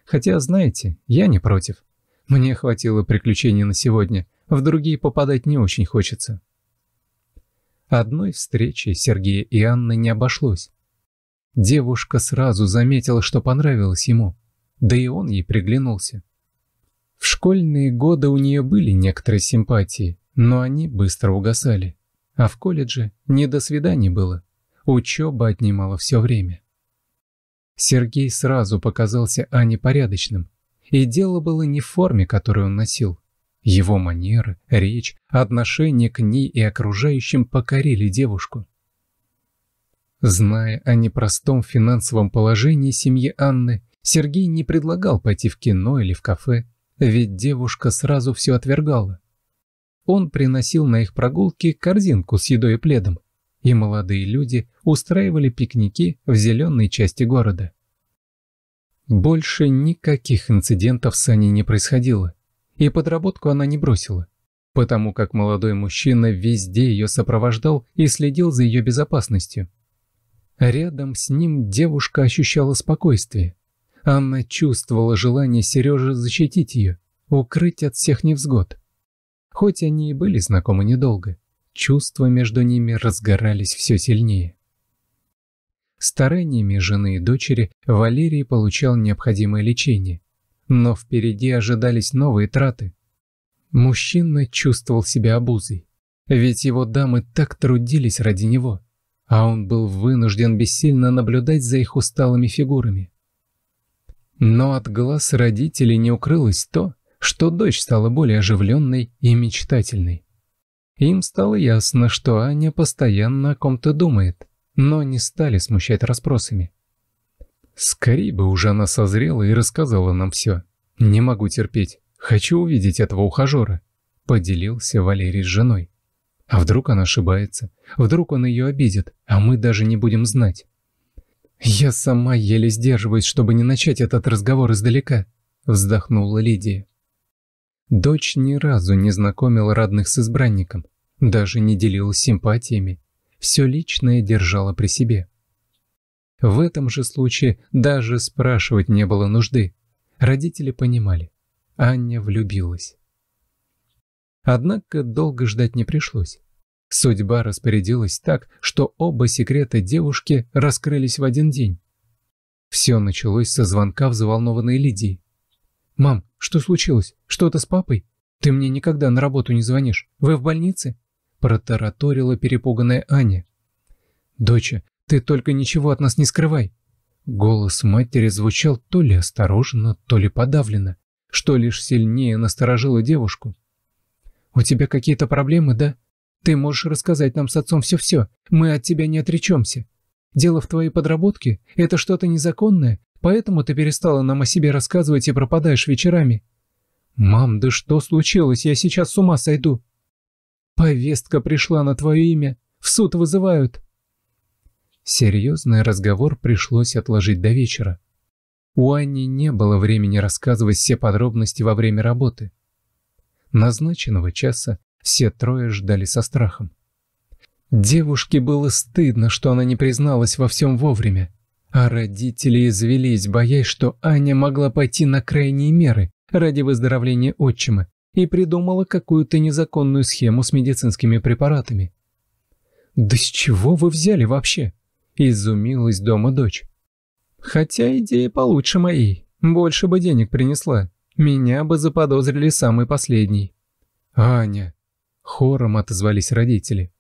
Хотя, знаете, я не против. Мне хватило приключений на сегодня, в другие попадать не очень хочется. Одной встречи Сергея и Анны не обошлось. Девушка сразу заметила, что понравилось ему, да и он ей приглянулся. В школьные годы у нее были некоторые симпатии, но они быстро угасали. А в колледже не до свиданий было. Учеба отнимала все время. Сергей сразу показался Ане порядочным. И дело было не в форме, которую он носил. Его манеры, речь, отношение к ней и окружающим покорили девушку. Зная о непростом финансовом положении семьи Анны, Сергей не предлагал пойти в кино или в кафе, ведь девушка сразу все отвергала. Он приносил на их прогулки корзинку с едой и пледом, и молодые люди устраивали пикники в зеленой части города. Больше никаких инцидентов с Аней не происходило, и подработку она не бросила, потому как молодой мужчина везде ее сопровождал и следил за ее безопасностью. Рядом с ним девушка ощущала спокойствие. Анна чувствовала желание Сережи защитить ее, укрыть от всех невзгод. Хоть они и были знакомы недолго. Чувства между ними разгорались все сильнее. Стараниями жены и дочери Валерий получал необходимое лечение, но впереди ожидались новые траты. Мужчина чувствовал себя обузой, ведь его дамы так трудились ради него, а он был вынужден бессильно наблюдать за их усталыми фигурами. Но от глаз родителей не укрылось то, что дочь стала более оживленной и мечтательной. Им стало ясно, что Аня постоянно о ком-то думает, но не стали смущать расспросами. Скорей бы уже она созрела и рассказала нам все. Не могу терпеть. Хочу увидеть этого ухажера», — поделился Валерий с женой. «А вдруг она ошибается? Вдруг он ее обидит, а мы даже не будем знать?» «Я сама еле сдерживаюсь, чтобы не начать этот разговор издалека», — вздохнула Лидия. Дочь ни разу не знакомила родных с избранником, даже не делилась симпатиями, все личное держала при себе. В этом же случае даже спрашивать не было нужды. Родители понимали. Аня влюбилась. Однако долго ждать не пришлось. Судьба распорядилась так, что оба секрета девушки раскрылись в один день. Все началось со звонка взволнованной Лидии. «Мам, что случилось? Что-то с папой? Ты мне никогда на работу не звонишь. Вы в больнице?» Протараторила перепуганная Аня. «Доча, ты только ничего от нас не скрывай!» Голос матери звучал то ли осторожно, то ли подавленно, что лишь сильнее насторожило девушку. «У тебя какие-то проблемы, да? Ты можешь рассказать нам с отцом все-все, мы от тебя не отречемся. Дело в твоей подработке, это что-то незаконное, поэтому ты перестала нам о себе рассказывать и пропадаешь вечерами». «Мам, да что случилось? Я сейчас с ума сойду!» «Повестка пришла на твое имя, в суд вызывают!» Серьезный разговор пришлось отложить до вечера. У Ани не было времени рассказывать все подробности во время работы. Назначенного часа все трое ждали со страхом. Девушке было стыдно, что она не призналась во всем вовремя, а родители извелись, боясь, что Аня могла пойти на крайние меры ради выздоровления отчима и придумала какую-то незаконную схему с медицинскими препаратами. «Да с чего вы взяли вообще?» Изумилась дома дочь. Хотя идея получше моей. Больше бы денег принесла. Меня бы заподозрили самый последний. Аня. Хором отозвались родители.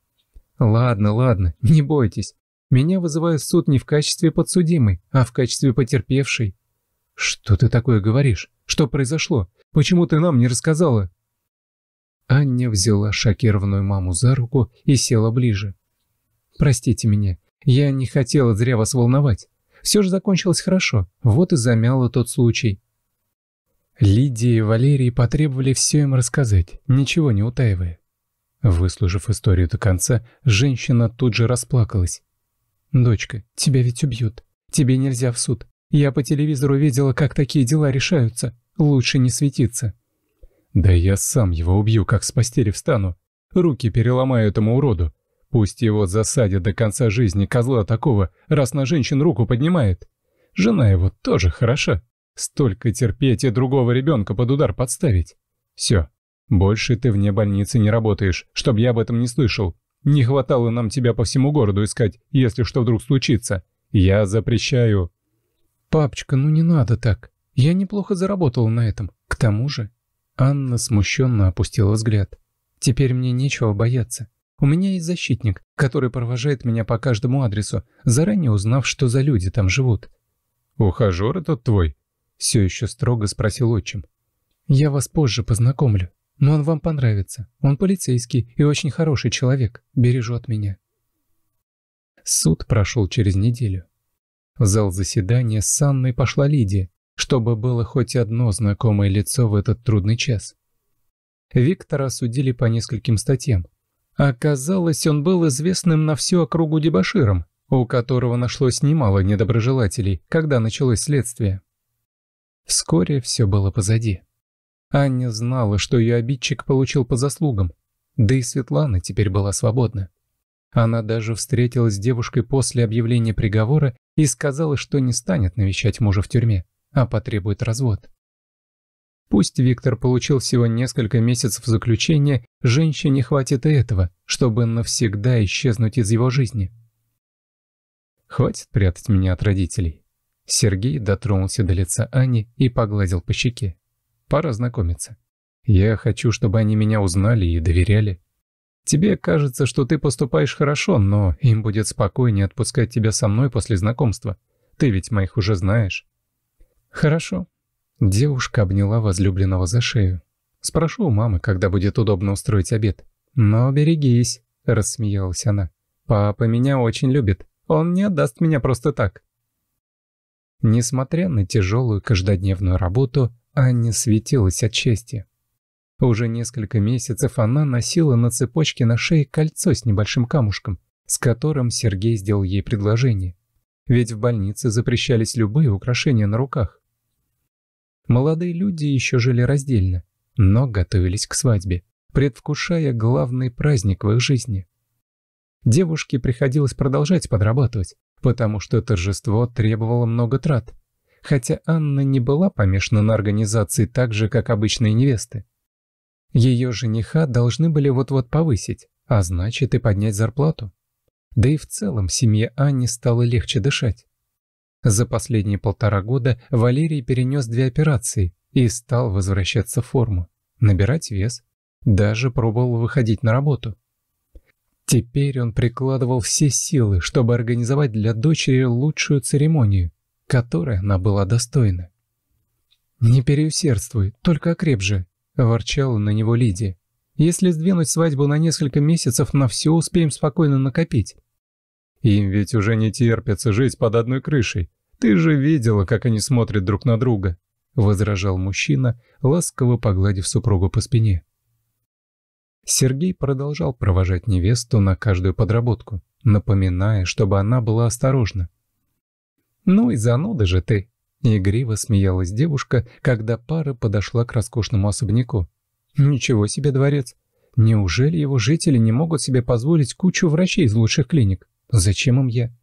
Ладно, ладно, не бойтесь. Меня вызывают в суд не в качестве подсудимой, а в качестве потерпевшей. Что ты такое говоришь? Что произошло? Почему ты нам не рассказала? Аня взяла шокированную маму за руку и села ближе. Простите меня, я не хотела зря вас волновать. Все же закончилось хорошо, вот и замяло тот случай. Лидия и Валерий потребовали все им рассказать, ничего не утаивая. Выслушав историю до конца, женщина тут же расплакалась. «Дочка, тебя ведь убьют. Тебе нельзя в суд. Я по телевизору видела, как такие дела решаются. Лучше не светиться». «Да я сам его убью, как с постели встану. Руки переломаю этому уроду. Пусть его засадят до конца жизни козла такого, раз на женщин руку поднимает. Жена его тоже хороша. Столько терпеть и другого ребенка под удар подставить. Все. Больше ты вне больницы не работаешь, чтоб я об этом не слышал. Не хватало нам тебя по всему городу искать, если что вдруг случится. Я запрещаю. Папочка, ну не надо так. Я неплохо заработала на этом. К тому же... Анна смущенно опустила взгляд. Теперь мне нечего бояться. У меня есть защитник, который провожает меня по каждому адресу, заранее узнав, что за люди там живут. «Ухажер этот твой?» — все еще строго спросил отчим. «Я вас позже познакомлю, но он вам понравится. Он полицейский и очень хороший человек, бережет меня». Суд прошел через неделю. В зал заседания с Анной пошла Лидия, чтобы было хоть одно знакомое лицо в этот трудный час. Виктора осудили по нескольким статьям, Оказалось, он был известным на всю округу дебоширом, у которого нашлось немало недоброжелателей, когда началось следствие. Вскоре все было позади. Аня знала, что ее обидчик получил по заслугам, да и Светлана теперь была свободна. Она даже встретилась с девушкой после объявления приговора и сказала, что не станет навещать мужа в тюрьме, а потребует развод. Пусть Виктор получил всего несколько месяцев заключения, женщине хватит и этого, чтобы навсегда исчезнуть из его жизни. Хватит прятать меня от родителей. Сергей дотронулся до лица Ани и погладил по щеке. Пора знакомиться. Я хочу, чтобы они меня узнали и доверяли. Тебе кажется, что ты поступаешь хорошо, но им будет спокойнее отпускать тебя со мной после знакомства. Ты ведь моих уже знаешь. Хорошо, Девушка обняла возлюбленного за шею. «Спрошу у мамы, когда будет удобно устроить обед». «Но берегись», — рассмеялась она. «Папа меня очень любит. Он не отдаст меня просто так». Несмотря на тяжелую каждодневную работу, Аня светилась от счастья. Уже несколько месяцев она носила на цепочке на шее кольцо с небольшим камушком, с которым Сергей сделал ей предложение. Ведь в больнице запрещались любые украшения на руках. Молодые люди еще жили раздельно, но готовились к свадьбе, предвкушая главный праздник в их жизни. Девушке приходилось продолжать подрабатывать, потому что торжество требовало много трат, хотя Анна не была помешана на организации так же, как обычные невесты. Ее жениха должны были вот-вот повысить, а значит и поднять зарплату. Да и в целом семье Анни стало легче дышать. За последние полтора года Валерий перенес две операции и стал возвращаться в форму, набирать вес, даже пробовал выходить на работу. Теперь он прикладывал все силы, чтобы организовать для дочери лучшую церемонию, которой она была достойна. «Не переусердствуй, только окреп же», Ворчала на него Лидия. «Если сдвинуть свадьбу на несколько месяцев, на все успеем спокойно накопить». «Им ведь уже не терпится жить под одной крышей. Ты же видела, как они смотрят друг на друга», — возражал мужчина, ласково погладив супругу по спине. Сергей продолжал провожать невесту на каждую подработку, напоминая, чтобы она была осторожна. «Ну и зануда же ты!» Игриво смеялась девушка, когда пара подошла к роскошному особняку. «Ничего себе дворец! Неужели его жители не могут себе позволить кучу врачей из лучших клиник? Зачем им я?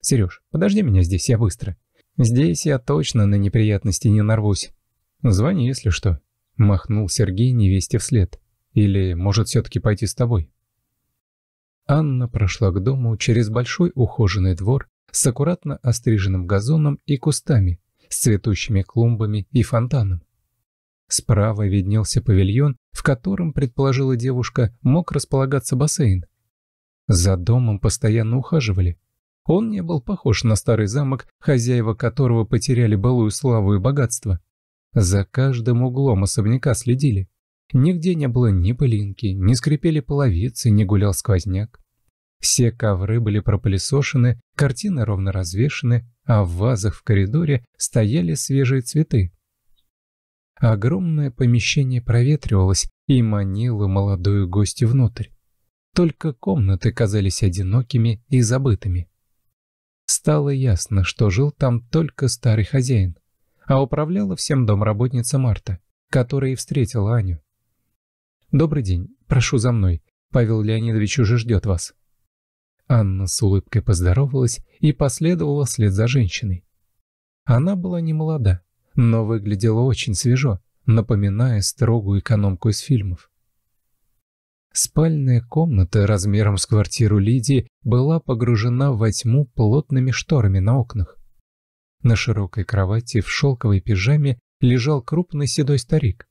Сереж, подожди меня здесь, я быстро. Здесь я точно на неприятности не нарвусь. Звони, если что». Махнул Сергей невесте вслед. «Или, может, все-таки пойти с тобой?» Анна прошла к дому через большой ухоженный двор с аккуратно остриженным газоном и кустами, с цветущими клумбами и фонтаном. Справа виднелся павильон, в котором, предположила девушка, мог располагаться бассейн. За домом постоянно ухаживали. Он не был похож на старый замок, хозяева которого потеряли былую славу и богатство. За каждым углом особняка следили. Нигде не было ни пылинки, ни скрипели половицы, ни гулял сквозняк. Все ковры были пропылесошены, картины ровно развешаны, а в вазах в коридоре стояли свежие цветы. Огромное помещение проветривалось и манило молодую гостью внутрь. Только комнаты казались одинокими и забытыми. Стало ясно, что жил там только старый хозяин, а управляла всем домработница Марта, которая и встретила Аню. «Добрый день, прошу за мной, Павел Леонидович уже ждет вас». Анна с улыбкой поздоровалась и последовала вслед за женщиной. Она была не молода, но выглядела очень свежо, напоминая строгую экономку из фильмов. Спальная комната размером с квартиру Лидии была погружена во тьму плотными шторами на окнах. На широкой кровати в шелковой пижаме лежал крупный седой старик.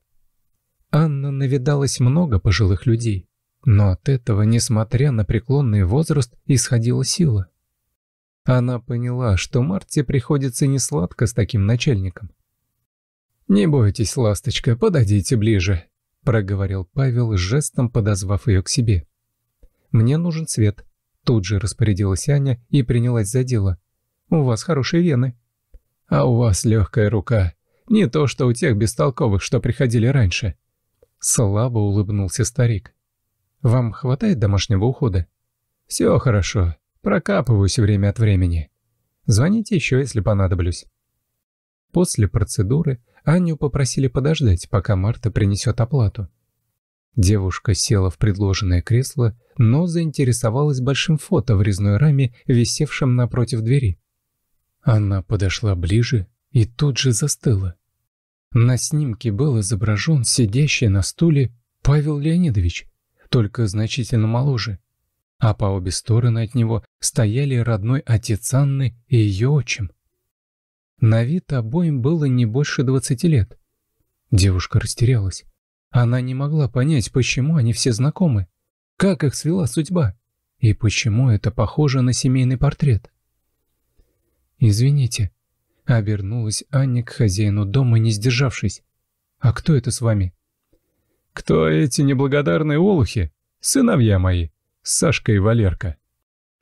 Анна навидалась много пожилых людей, но от этого, несмотря на преклонный возраст, исходила сила. Она поняла, что Марте приходится несладко с таким начальником. «Не бойтесь, ласточка, подойдите ближе», — проговорил Павел, жестом подозвав ее к себе. «Мне нужен свет», — тут же распорядилась Аня и принялась за дело. «У вас хорошие вены». «А у вас легкая рука. Не то, что у тех бестолковых, что приходили раньше». Слабо улыбнулся старик. Вам хватает домашнего ухода? Все хорошо. Прокапываюсь время от времени. Звоните еще, если понадоблюсь. После процедуры Аню попросили подождать, пока Марта принесет оплату. Девушка села в предложенное кресло, но заинтересовалась большим фото в резной раме, висевшем напротив двери. Она подошла ближе и тут же застыла. На снимке был изображен сидящий на стуле Павел Леонидович, только значительно моложе. А по обе стороны от него стояли родной отец Анны и ее отчим. На вид обоим было не больше двадцати лет. Девушка растерялась. Она не могла понять, почему они все знакомы, как их свела судьба и почему это похоже на семейный портрет. «Извините», — обернулась Аня к хозяину дома, не сдержавшись. «А кто это с вами?» Кто эти неблагодарные олухи? Сыновья мои, Сашка и Валерка.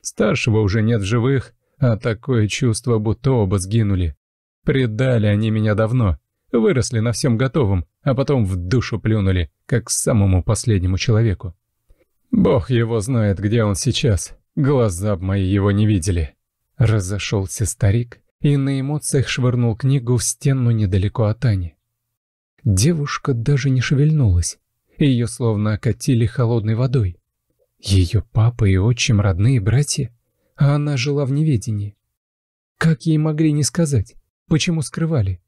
Старшего уже нет в живых, а такое чувство, будто оба сгинули. Предали они меня давно. выросли на всем готовом, а потом в душу плюнули, как самому последнему человеку. Бог его знает, где он сейчас. Глаза б мои его не видели. Разошелся старик и на эмоциях швырнул книгу в стену недалеко от Ани. Девушка даже не шевельнулась. Ее словно окатили холодной водой. Ее папа и отчим родные братья, а она жила в неведении. Как ей могли не сказать? Почему скрывали?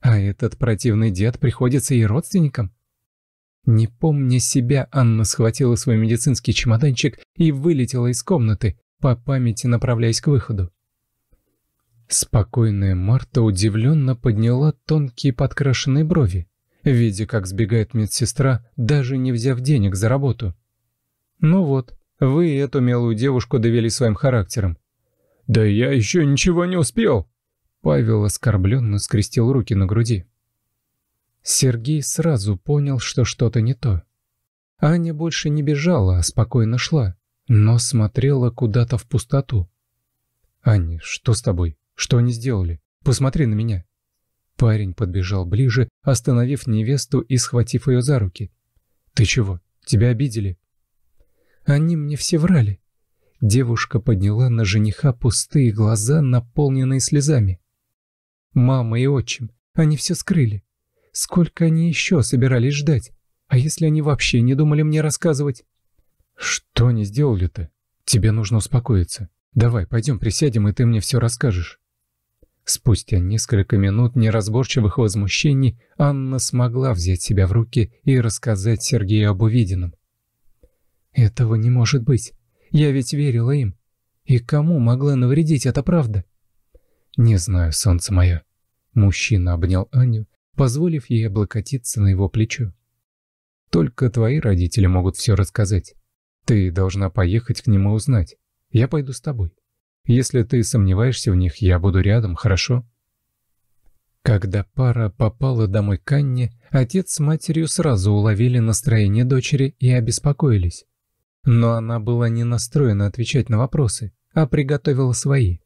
А этот противный дед приходится и родственникам? Не помня себя, Анна схватила свой медицинский чемоданчик и вылетела из комнаты, по памяти направляясь к выходу. Спокойная Марта удивленно подняла тонкие подкрашенные брови, видя, как сбегает медсестра, даже не взяв денег за работу. «Ну вот, вы эту милую девушку довели своим характером». «Да я еще ничего не успел!» Павел оскорбленно скрестил руки на груди. Сергей сразу понял, что что-то не то. Аня больше не бежала, а спокойно шла, но смотрела куда-то в пустоту. «Аня, что с тобой? Что они сделали? Посмотри на меня!» Парень подбежал ближе, остановив невесту и схватив ее за руки. «Ты чего? Тебя обидели?» «Они мне все врали». Девушка подняла на жениха пустые глаза, наполненные слезами. «Мама и отчим, они все скрыли. Сколько они еще собирались ждать? А если они вообще не думали мне рассказывать?» «Что они сделали-то? Тебе нужно успокоиться. Давай, пойдем присядем, и ты мне все расскажешь». Спустя несколько минут неразборчивых возмущений Анна смогла взять себя в руки и рассказать Сергею об увиденном. «Этого не может быть. Я ведь верила им. И кому могла навредить эта правда?» «Не знаю, солнце мое». Мужчина обнял Аню, позволив ей облокотиться на его плечо. «Только твои родители могут все рассказать. Ты должна поехать к нему узнать. Я пойду с тобой». Если ты сомневаешься в них, я буду рядом, хорошо?» Когда пара попала домой к Анне, отец с матерью сразу уловили настроение дочери и обеспокоились. Но она была не настроена отвечать на вопросы, а приготовила свои.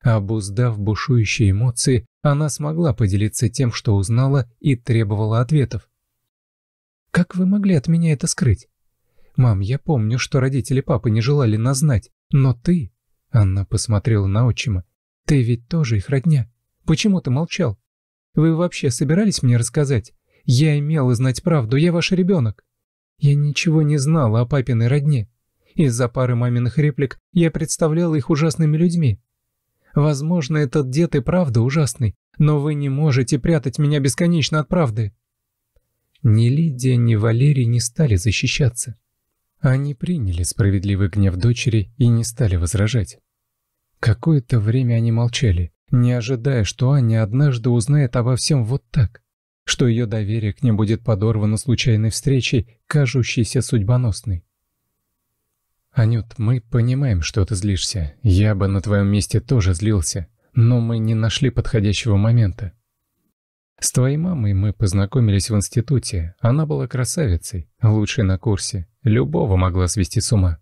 Обуздав бушующие эмоции, она смогла поделиться тем, что узнала, и требовала ответов. «Как вы могли от меня это скрыть? Мам, я помню, что родители папы не желали нас знать, но ты Анна посмотрела на отчима. «Ты ведь тоже их родня. Почему ты молчал? Вы вообще собирались мне рассказать? Я имела знать правду, я ваш ребенок. Я ничего не знала о папиной родне. Из-за пары маминых реплик я представляла их ужасными людьми. Возможно, этот дед и правда ужасный, но вы не можете прятать меня бесконечно от правды». Ни Лидия, ни Валерий не стали защищаться. Они приняли справедливый гнев дочери и не стали возражать. Какое-то время они молчали, не ожидая, что Аня однажды узнает обо всем вот так, что ее доверие к ним будет подорвано случайной встречей, кажущейся судьбоносной. «Анют, мы понимаем, что ты злишься. Я бы на твоем месте тоже злился, но мы не нашли подходящего момента. С твоей мамой мы познакомились в институте. Она была красавицей, лучшей на курсе. Любого могла свести с ума.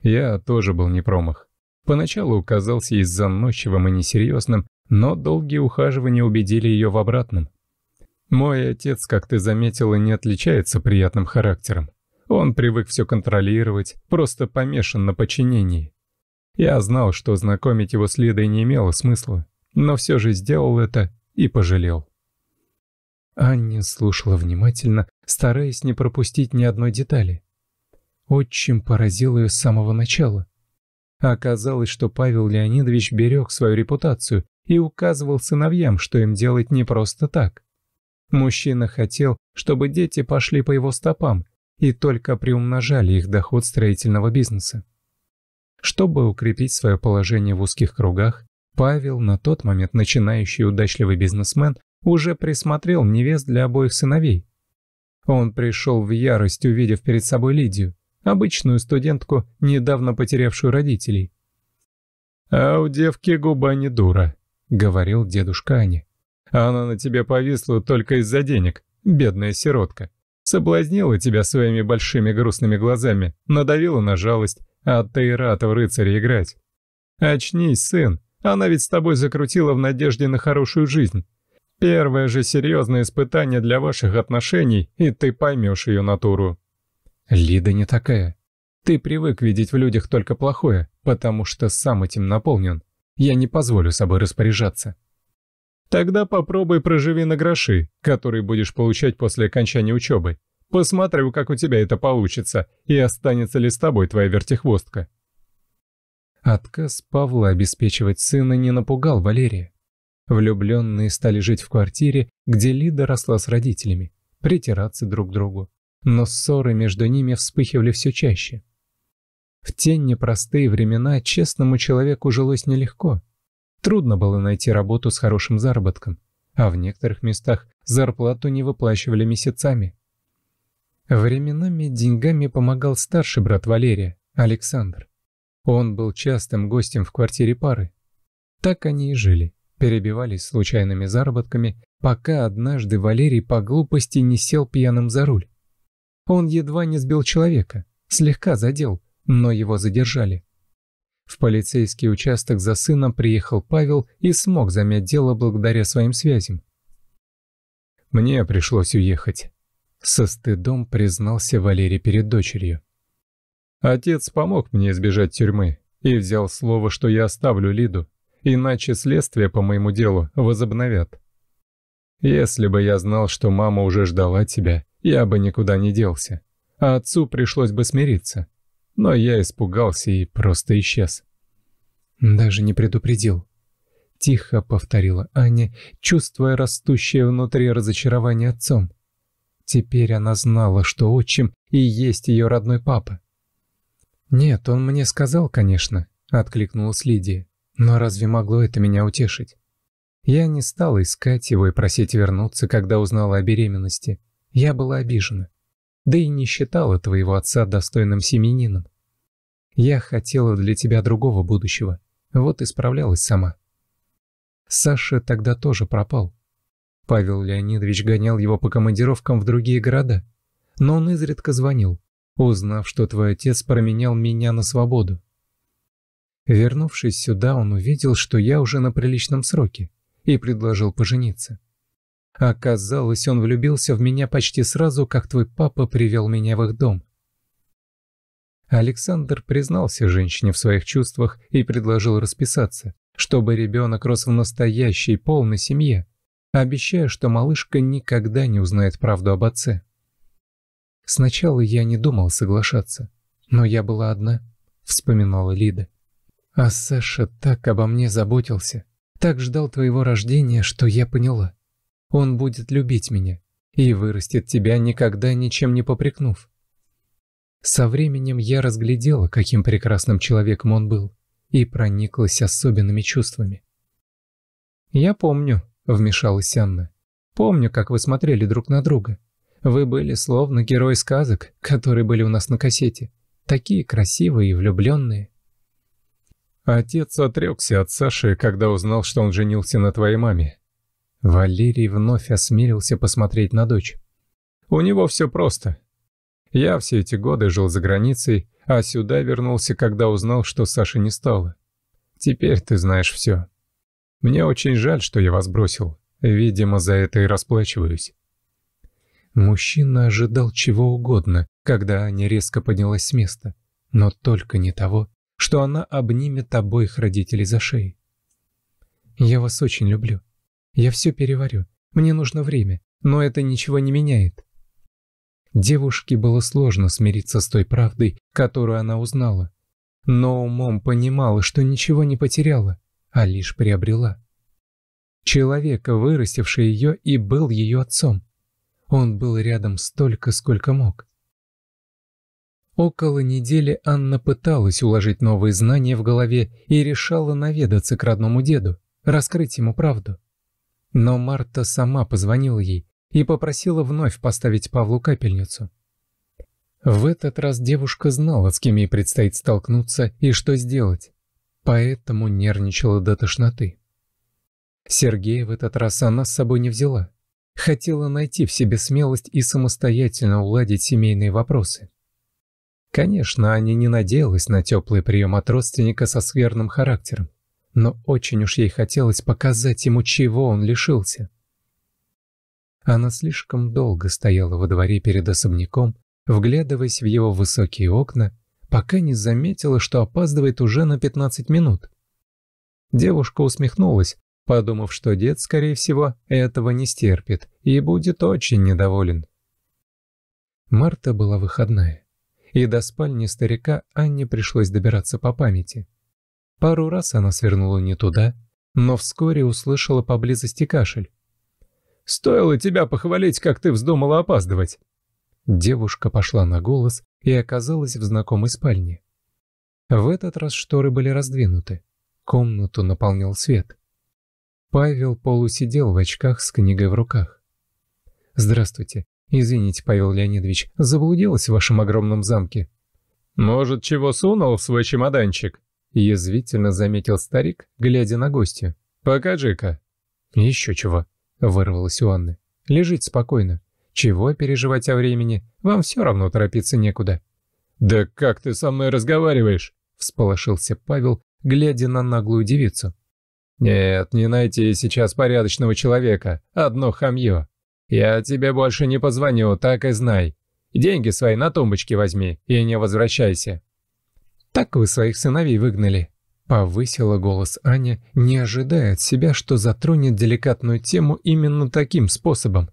Я тоже был не промах. Поначалу казался и заносчивым, и несерьезным, но долгие ухаживания убедили ее в обратном. Мой отец, как ты заметила, не отличается приятным характером. Он привык все контролировать, просто помешан на подчинении. Я знал, что знакомить его с Лидой не имело смысла, но все же сделал это и пожалел. Аня слушала внимательно, стараясь не пропустить ни одной детали. Отчим поразил ее с самого начала. Оказалось, что Павел Леонидович берег свою репутацию и указывал сыновьям, что им делать не просто так. Мужчина хотел, чтобы дети пошли по его стопам и только приумножали их доход строительного бизнеса. Чтобы укрепить свое положение в узких кругах, Павел, на тот момент начинающий удачливый бизнесмен, уже присмотрел невест для обоих сыновей. Он пришел в ярость, увидев перед собой Лидию, обычную студентку, недавно потерявшую родителей. «А у девки губа не дура», — говорил дедушка Ани. «Она на тебе повисла только из-за денег, бедная сиротка. Соблазнила тебя своими большими грустными глазами, надавила на жалость, а ты рад в рыцаре играть. Очнись, сын, она ведь с тобой закрутила в надежде на хорошую жизнь. Первое же серьезное испытание для ваших отношений, и ты поймешь ее натуру. Лида не такая. Ты привык видеть в людях только плохое, потому что сам этим наполнен. Я не позволю собой распоряжаться. Тогда попробуй проживи на гроши, которые будешь получать после окончания учебы. Посмотрю, как у тебя это получится, и останется ли с тобой твоя вертихвостка. Отказ Павла обеспечивать сына не напугал Валерия. Влюбленные стали жить в квартире, где Лида росла с родителями, притираться друг к другу. Но ссоры между ними вспыхивали все чаще. В те непростые времена честному человеку жилось нелегко. Трудно было найти работу с хорошим заработком, а в некоторых местах зарплату не выплачивали месяцами. Временами деньгами помогал старший брат Валерия, Александр. Он был частым гостем в квартире пары. Так они и жили, перебивались случайными заработками, пока однажды Валерий по глупости не сел пьяным за руль. Он едва не сбил человека, слегка задел, но его задержали. В полицейский участок за сыном приехал Павел и смог замять дело благодаря своим связям. Мне пришлось уехать. Со стыдом признался Валерий перед дочерью. Отец помог мне избежать тюрьмы и взял слово, что я оставлю Лиду, иначе следствие по моему делу возобновят. Если бы я знал, что мама уже ждала тебя, я бы никуда не делся, а отцу пришлось бы смириться. Но я испугался и просто исчез. Даже не предупредил. Тихо повторила Аня, чувствуя растущее внутри разочарование отцом. Теперь она знала, что отчим и есть ее родной папа. «Нет, он мне сказал, конечно», — откликнулась Лидия. «Но разве могло это меня утешить?» Я не стала искать его и просить вернуться, когда узнала о беременности. Я была обижена да и не считала твоего отца достойным семенином. Я хотела для тебя другого будущего, вот и справлялась сама. Саша тогда тоже пропал. Павел Леонидович гонял его по командировкам в другие города, но он изредка звонил, узнав, что твой отец променял меня на свободу. Вернувшись сюда, он увидел, что я уже на приличном сроке, и предложил пожениться. Оказалось, он влюбился в меня почти сразу, как твой папа привел меня в их дом. Александр признался женщине в своих чувствах и предложил расписаться, чтобы ребенок рос в настоящей полной семье, обещая, что малышка никогда не узнает правду об отце. Сначала я не думал соглашаться, но я была одна, вспоминала Лида. А Саша так обо мне заботился, так ждал твоего рождения, что я поняла. Он будет любить меня и вырастет тебя, никогда ничем не попрекнув. Со временем я разглядела, каким прекрасным человеком он был, и прониклась особенными чувствами. «Я помню», — вмешалась Анна. «Помню, как вы смотрели друг на друга. Вы были словно герои сказок, которые были у нас на кассете. Такие красивые и влюбленные». Отец отрекся от Саши, когда узнал, что он женился на твоей маме. Валерий вновь осмелился посмотреть на дочь. «У него все просто. Я все эти годы жил за границей, а сюда вернулся, когда узнал, что Саши не стало. Теперь ты знаешь все. Мне очень жаль, что я вас бросил. Видимо, за это и расплачиваюсь». Мужчина ожидал чего угодно, когда Аня резко поднялась с места, но только не того, что она обнимет обоих родителей за шеи. «Я вас очень люблю», я все переварю. Мне нужно время, но это ничего не меняет. Девушке было сложно смириться с той правдой, которую она узнала. Но умом понимала, что ничего не потеряла, а лишь приобрела. Человека, вырастивший ее и был ее отцом. Он был рядом столько, сколько мог. Около недели Анна пыталась уложить новые знания в голове и решала наведаться к родному деду, раскрыть ему правду. Но Марта сама позвонила ей и попросила вновь поставить Павлу капельницу. В этот раз девушка знала, с кем ей предстоит столкнуться и что сделать, поэтому нервничала до тошноты. Сергея в этот раз она с собой не взяла. Хотела найти в себе смелость и самостоятельно уладить семейные вопросы. Конечно, Аня не надеялась на теплый прием от родственника со скверным характером но очень уж ей хотелось показать ему, чего он лишился. Она слишком долго стояла во дворе перед особняком, вглядываясь в его высокие окна, пока не заметила, что опаздывает уже на 15 минут. Девушка усмехнулась, подумав, что дед, скорее всего, этого не стерпит и будет очень недоволен. Марта была выходная, и до спальни старика Анне пришлось добираться по памяти. Пару раз она свернула не туда, но вскоре услышала поблизости кашель. «Стоило тебя похвалить, как ты вздумала опаздывать!» Девушка пошла на голос и оказалась в знакомой спальне. В этот раз шторы были раздвинуты. Комнату наполнял свет. Павел полусидел в очках с книгой в руках. «Здравствуйте. Извините, Павел Леонидович, заблудилась в вашем огромном замке». «Может, чего сунул в свой чемоданчик?» Язвительно заметил старик, глядя на гостя. «Покажи-ка». «Еще чего», — вырвалось у Анны. «Лежите спокойно. Чего переживать о времени? Вам все равно торопиться некуда». «Да как ты со мной разговариваешь?» — всполошился Павел, глядя на наглую девицу. «Нет, не найти сейчас порядочного человека. Одно хамье. Я тебе больше не позвоню, так и знай. Деньги свои на тумбочке возьми и не возвращайся». «Так вы своих сыновей выгнали», — повысила голос Аня, не ожидая от себя, что затронет деликатную тему именно таким способом.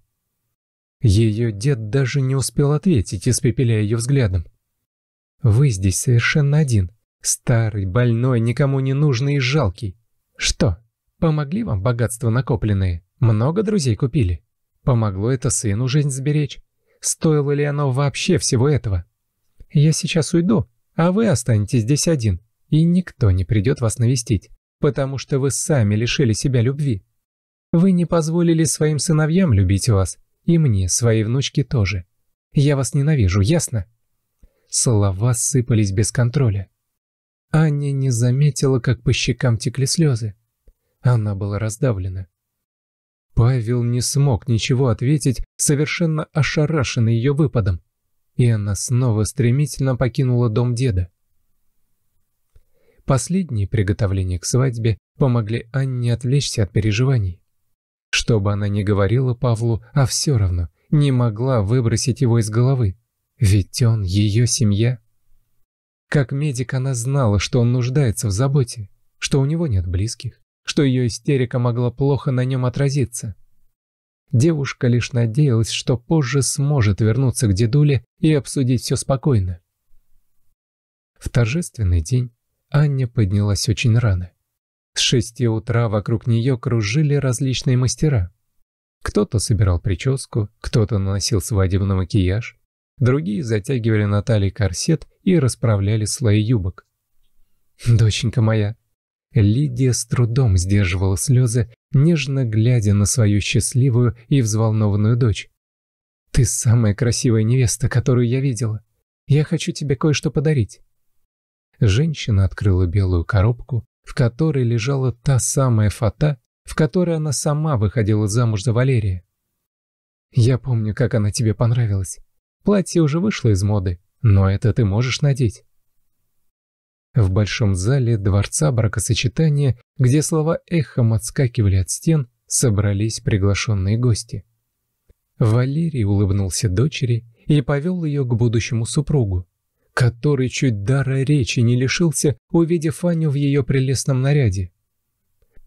Ее дед даже не успел ответить, испепеляя ее взглядом. «Вы здесь совершенно один, старый, больной, никому не нужный и жалкий. Что, помогли вам богатства накопленные? Много друзей купили? Помогло это сыну жизнь сберечь? Стоило ли оно вообще всего этого? Я сейчас уйду, а вы останетесь здесь один, и никто не придет вас навестить, потому что вы сами лишили себя любви. Вы не позволили своим сыновьям любить вас, и мне, своей внучке тоже. Я вас ненавижу, ясно?» Слова сыпались без контроля. Аня не заметила, как по щекам текли слезы. Она была раздавлена. Павел не смог ничего ответить, совершенно ошарашенный ее выпадом и она снова стремительно покинула дом деда. Последние приготовления к свадьбе помогли Анне отвлечься от переживаний. Что бы она ни говорила Павлу, а все равно не могла выбросить его из головы, ведь он ее семья. Как медик она знала, что он нуждается в заботе, что у него нет близких, что ее истерика могла плохо на нем отразиться. Девушка лишь надеялась, что позже сможет вернуться к дедуле и обсудить все спокойно. В торжественный день Аня поднялась очень рано. С шести утра вокруг нее кружили различные мастера. Кто-то собирал прическу, кто-то наносил свадебный макияж, другие затягивали на талии корсет и расправляли слои юбок. «Доченька моя!» Лидия с трудом сдерживала слезы нежно глядя на свою счастливую и взволнованную дочь. «Ты самая красивая невеста, которую я видела. Я хочу тебе кое-что подарить». Женщина открыла белую коробку, в которой лежала та самая фата, в которой она сама выходила замуж за Валерия. «Я помню, как она тебе понравилась. Платье уже вышло из моды, но это ты можешь надеть. В большом зале дворца бракосочетания, где слова эхом отскакивали от стен, собрались приглашенные гости. Валерий улыбнулся дочери и повел ее к будущему супругу, который чуть дара речи не лишился, увидев Аню в ее прелестном наряде.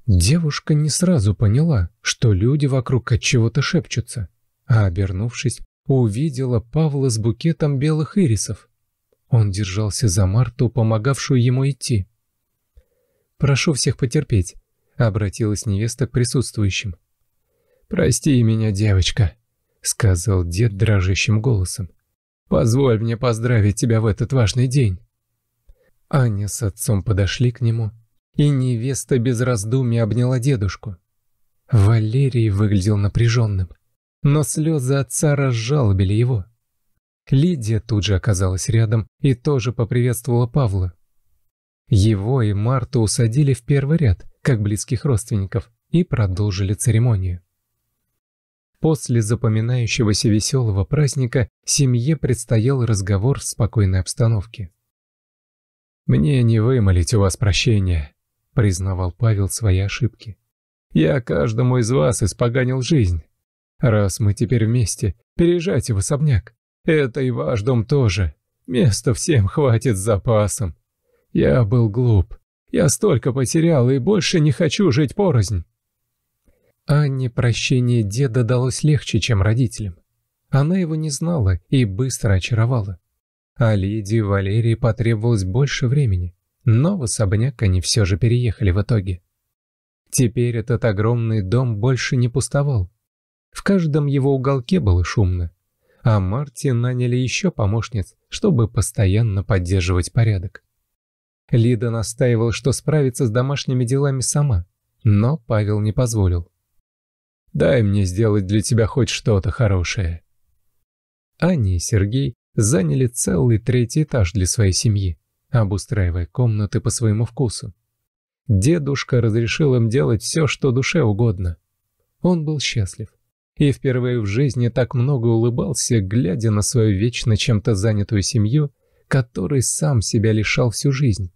Девушка не сразу поняла, что люди вокруг от чего-то шепчутся, а, обернувшись, увидела Павла с букетом белых ирисов. Он держался за Марту, помогавшую ему идти. «Прошу всех потерпеть», — обратилась невеста к присутствующим. «Прости меня, девочка», — сказал дед дрожащим голосом. «Позволь мне поздравить тебя в этот важный день». Аня с отцом подошли к нему, и невеста без раздумий обняла дедушку. Валерий выглядел напряженным, но слезы отца разжалобили его. Лидия тут же оказалась рядом и тоже поприветствовала Павла. Его и Марту усадили в первый ряд, как близких родственников, и продолжили церемонию. После запоминающегося веселого праздника семье предстоял разговор в спокойной обстановке. «Мне не вымолить у вас прощения», — признавал Павел свои ошибки. «Я каждому из вас испоганил жизнь. Раз мы теперь вместе, переезжайте в особняк. Это и ваш дом тоже. Места всем хватит с запасом. Я был глуп. Я столько потерял и больше не хочу жить порознь. Анне прощение деда далось легче, чем родителям. Она его не знала и быстро очаровала. А Лидии Валерии потребовалось больше времени, но в особняк они все же переехали в итоге. Теперь этот огромный дом больше не пустовал. В каждом его уголке было шумно, а Марти наняли еще помощниц, чтобы постоянно поддерживать порядок. Лида настаивал, что справится с домашними делами сама, но Павел не позволил. «Дай мне сделать для тебя хоть что-то хорошее». Аня и Сергей заняли целый третий этаж для своей семьи, обустраивая комнаты по своему вкусу. Дедушка разрешил им делать все, что душе угодно. Он был счастлив и впервые в жизни так много улыбался, глядя на свою вечно чем-то занятую семью, которой сам себя лишал всю жизнь.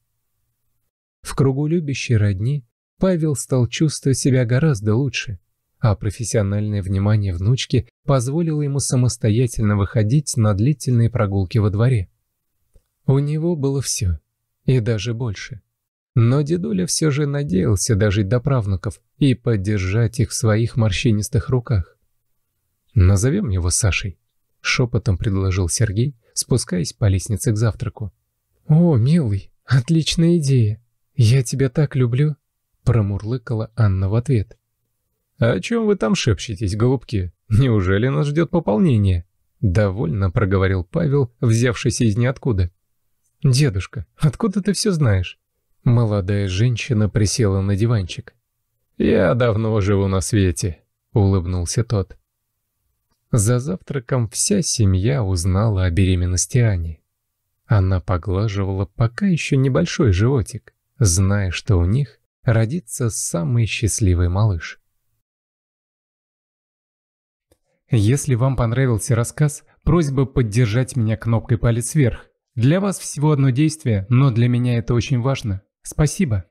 В кругу любящей родни Павел стал чувствовать себя гораздо лучше, а профессиональное внимание внучки позволило ему самостоятельно выходить на длительные прогулки во дворе. У него было все, и даже больше. Но дедуля все же надеялся дожить до правнуков и поддержать их в своих морщинистых руках. «Назовем его Сашей», — шепотом предложил Сергей, спускаясь по лестнице к завтраку. «О, милый, отличная идея! Я тебя так люблю!» — промурлыкала Анна в ответ. «О чем вы там шепчетесь, голубки? Неужели нас ждет пополнение?» Довольно проговорил Павел, взявшись из ниоткуда. «Дедушка, откуда ты все знаешь?» Молодая женщина присела на диванчик. «Я давно живу на свете», — улыбнулся тот. За завтраком вся семья узнала о беременности Ани. Она поглаживала пока еще небольшой животик, зная, что у них родится самый счастливый малыш. Если вам понравился рассказ, просьба поддержать меня кнопкой палец вверх. Для вас всего одно действие, но для меня это очень важно. Спасибо.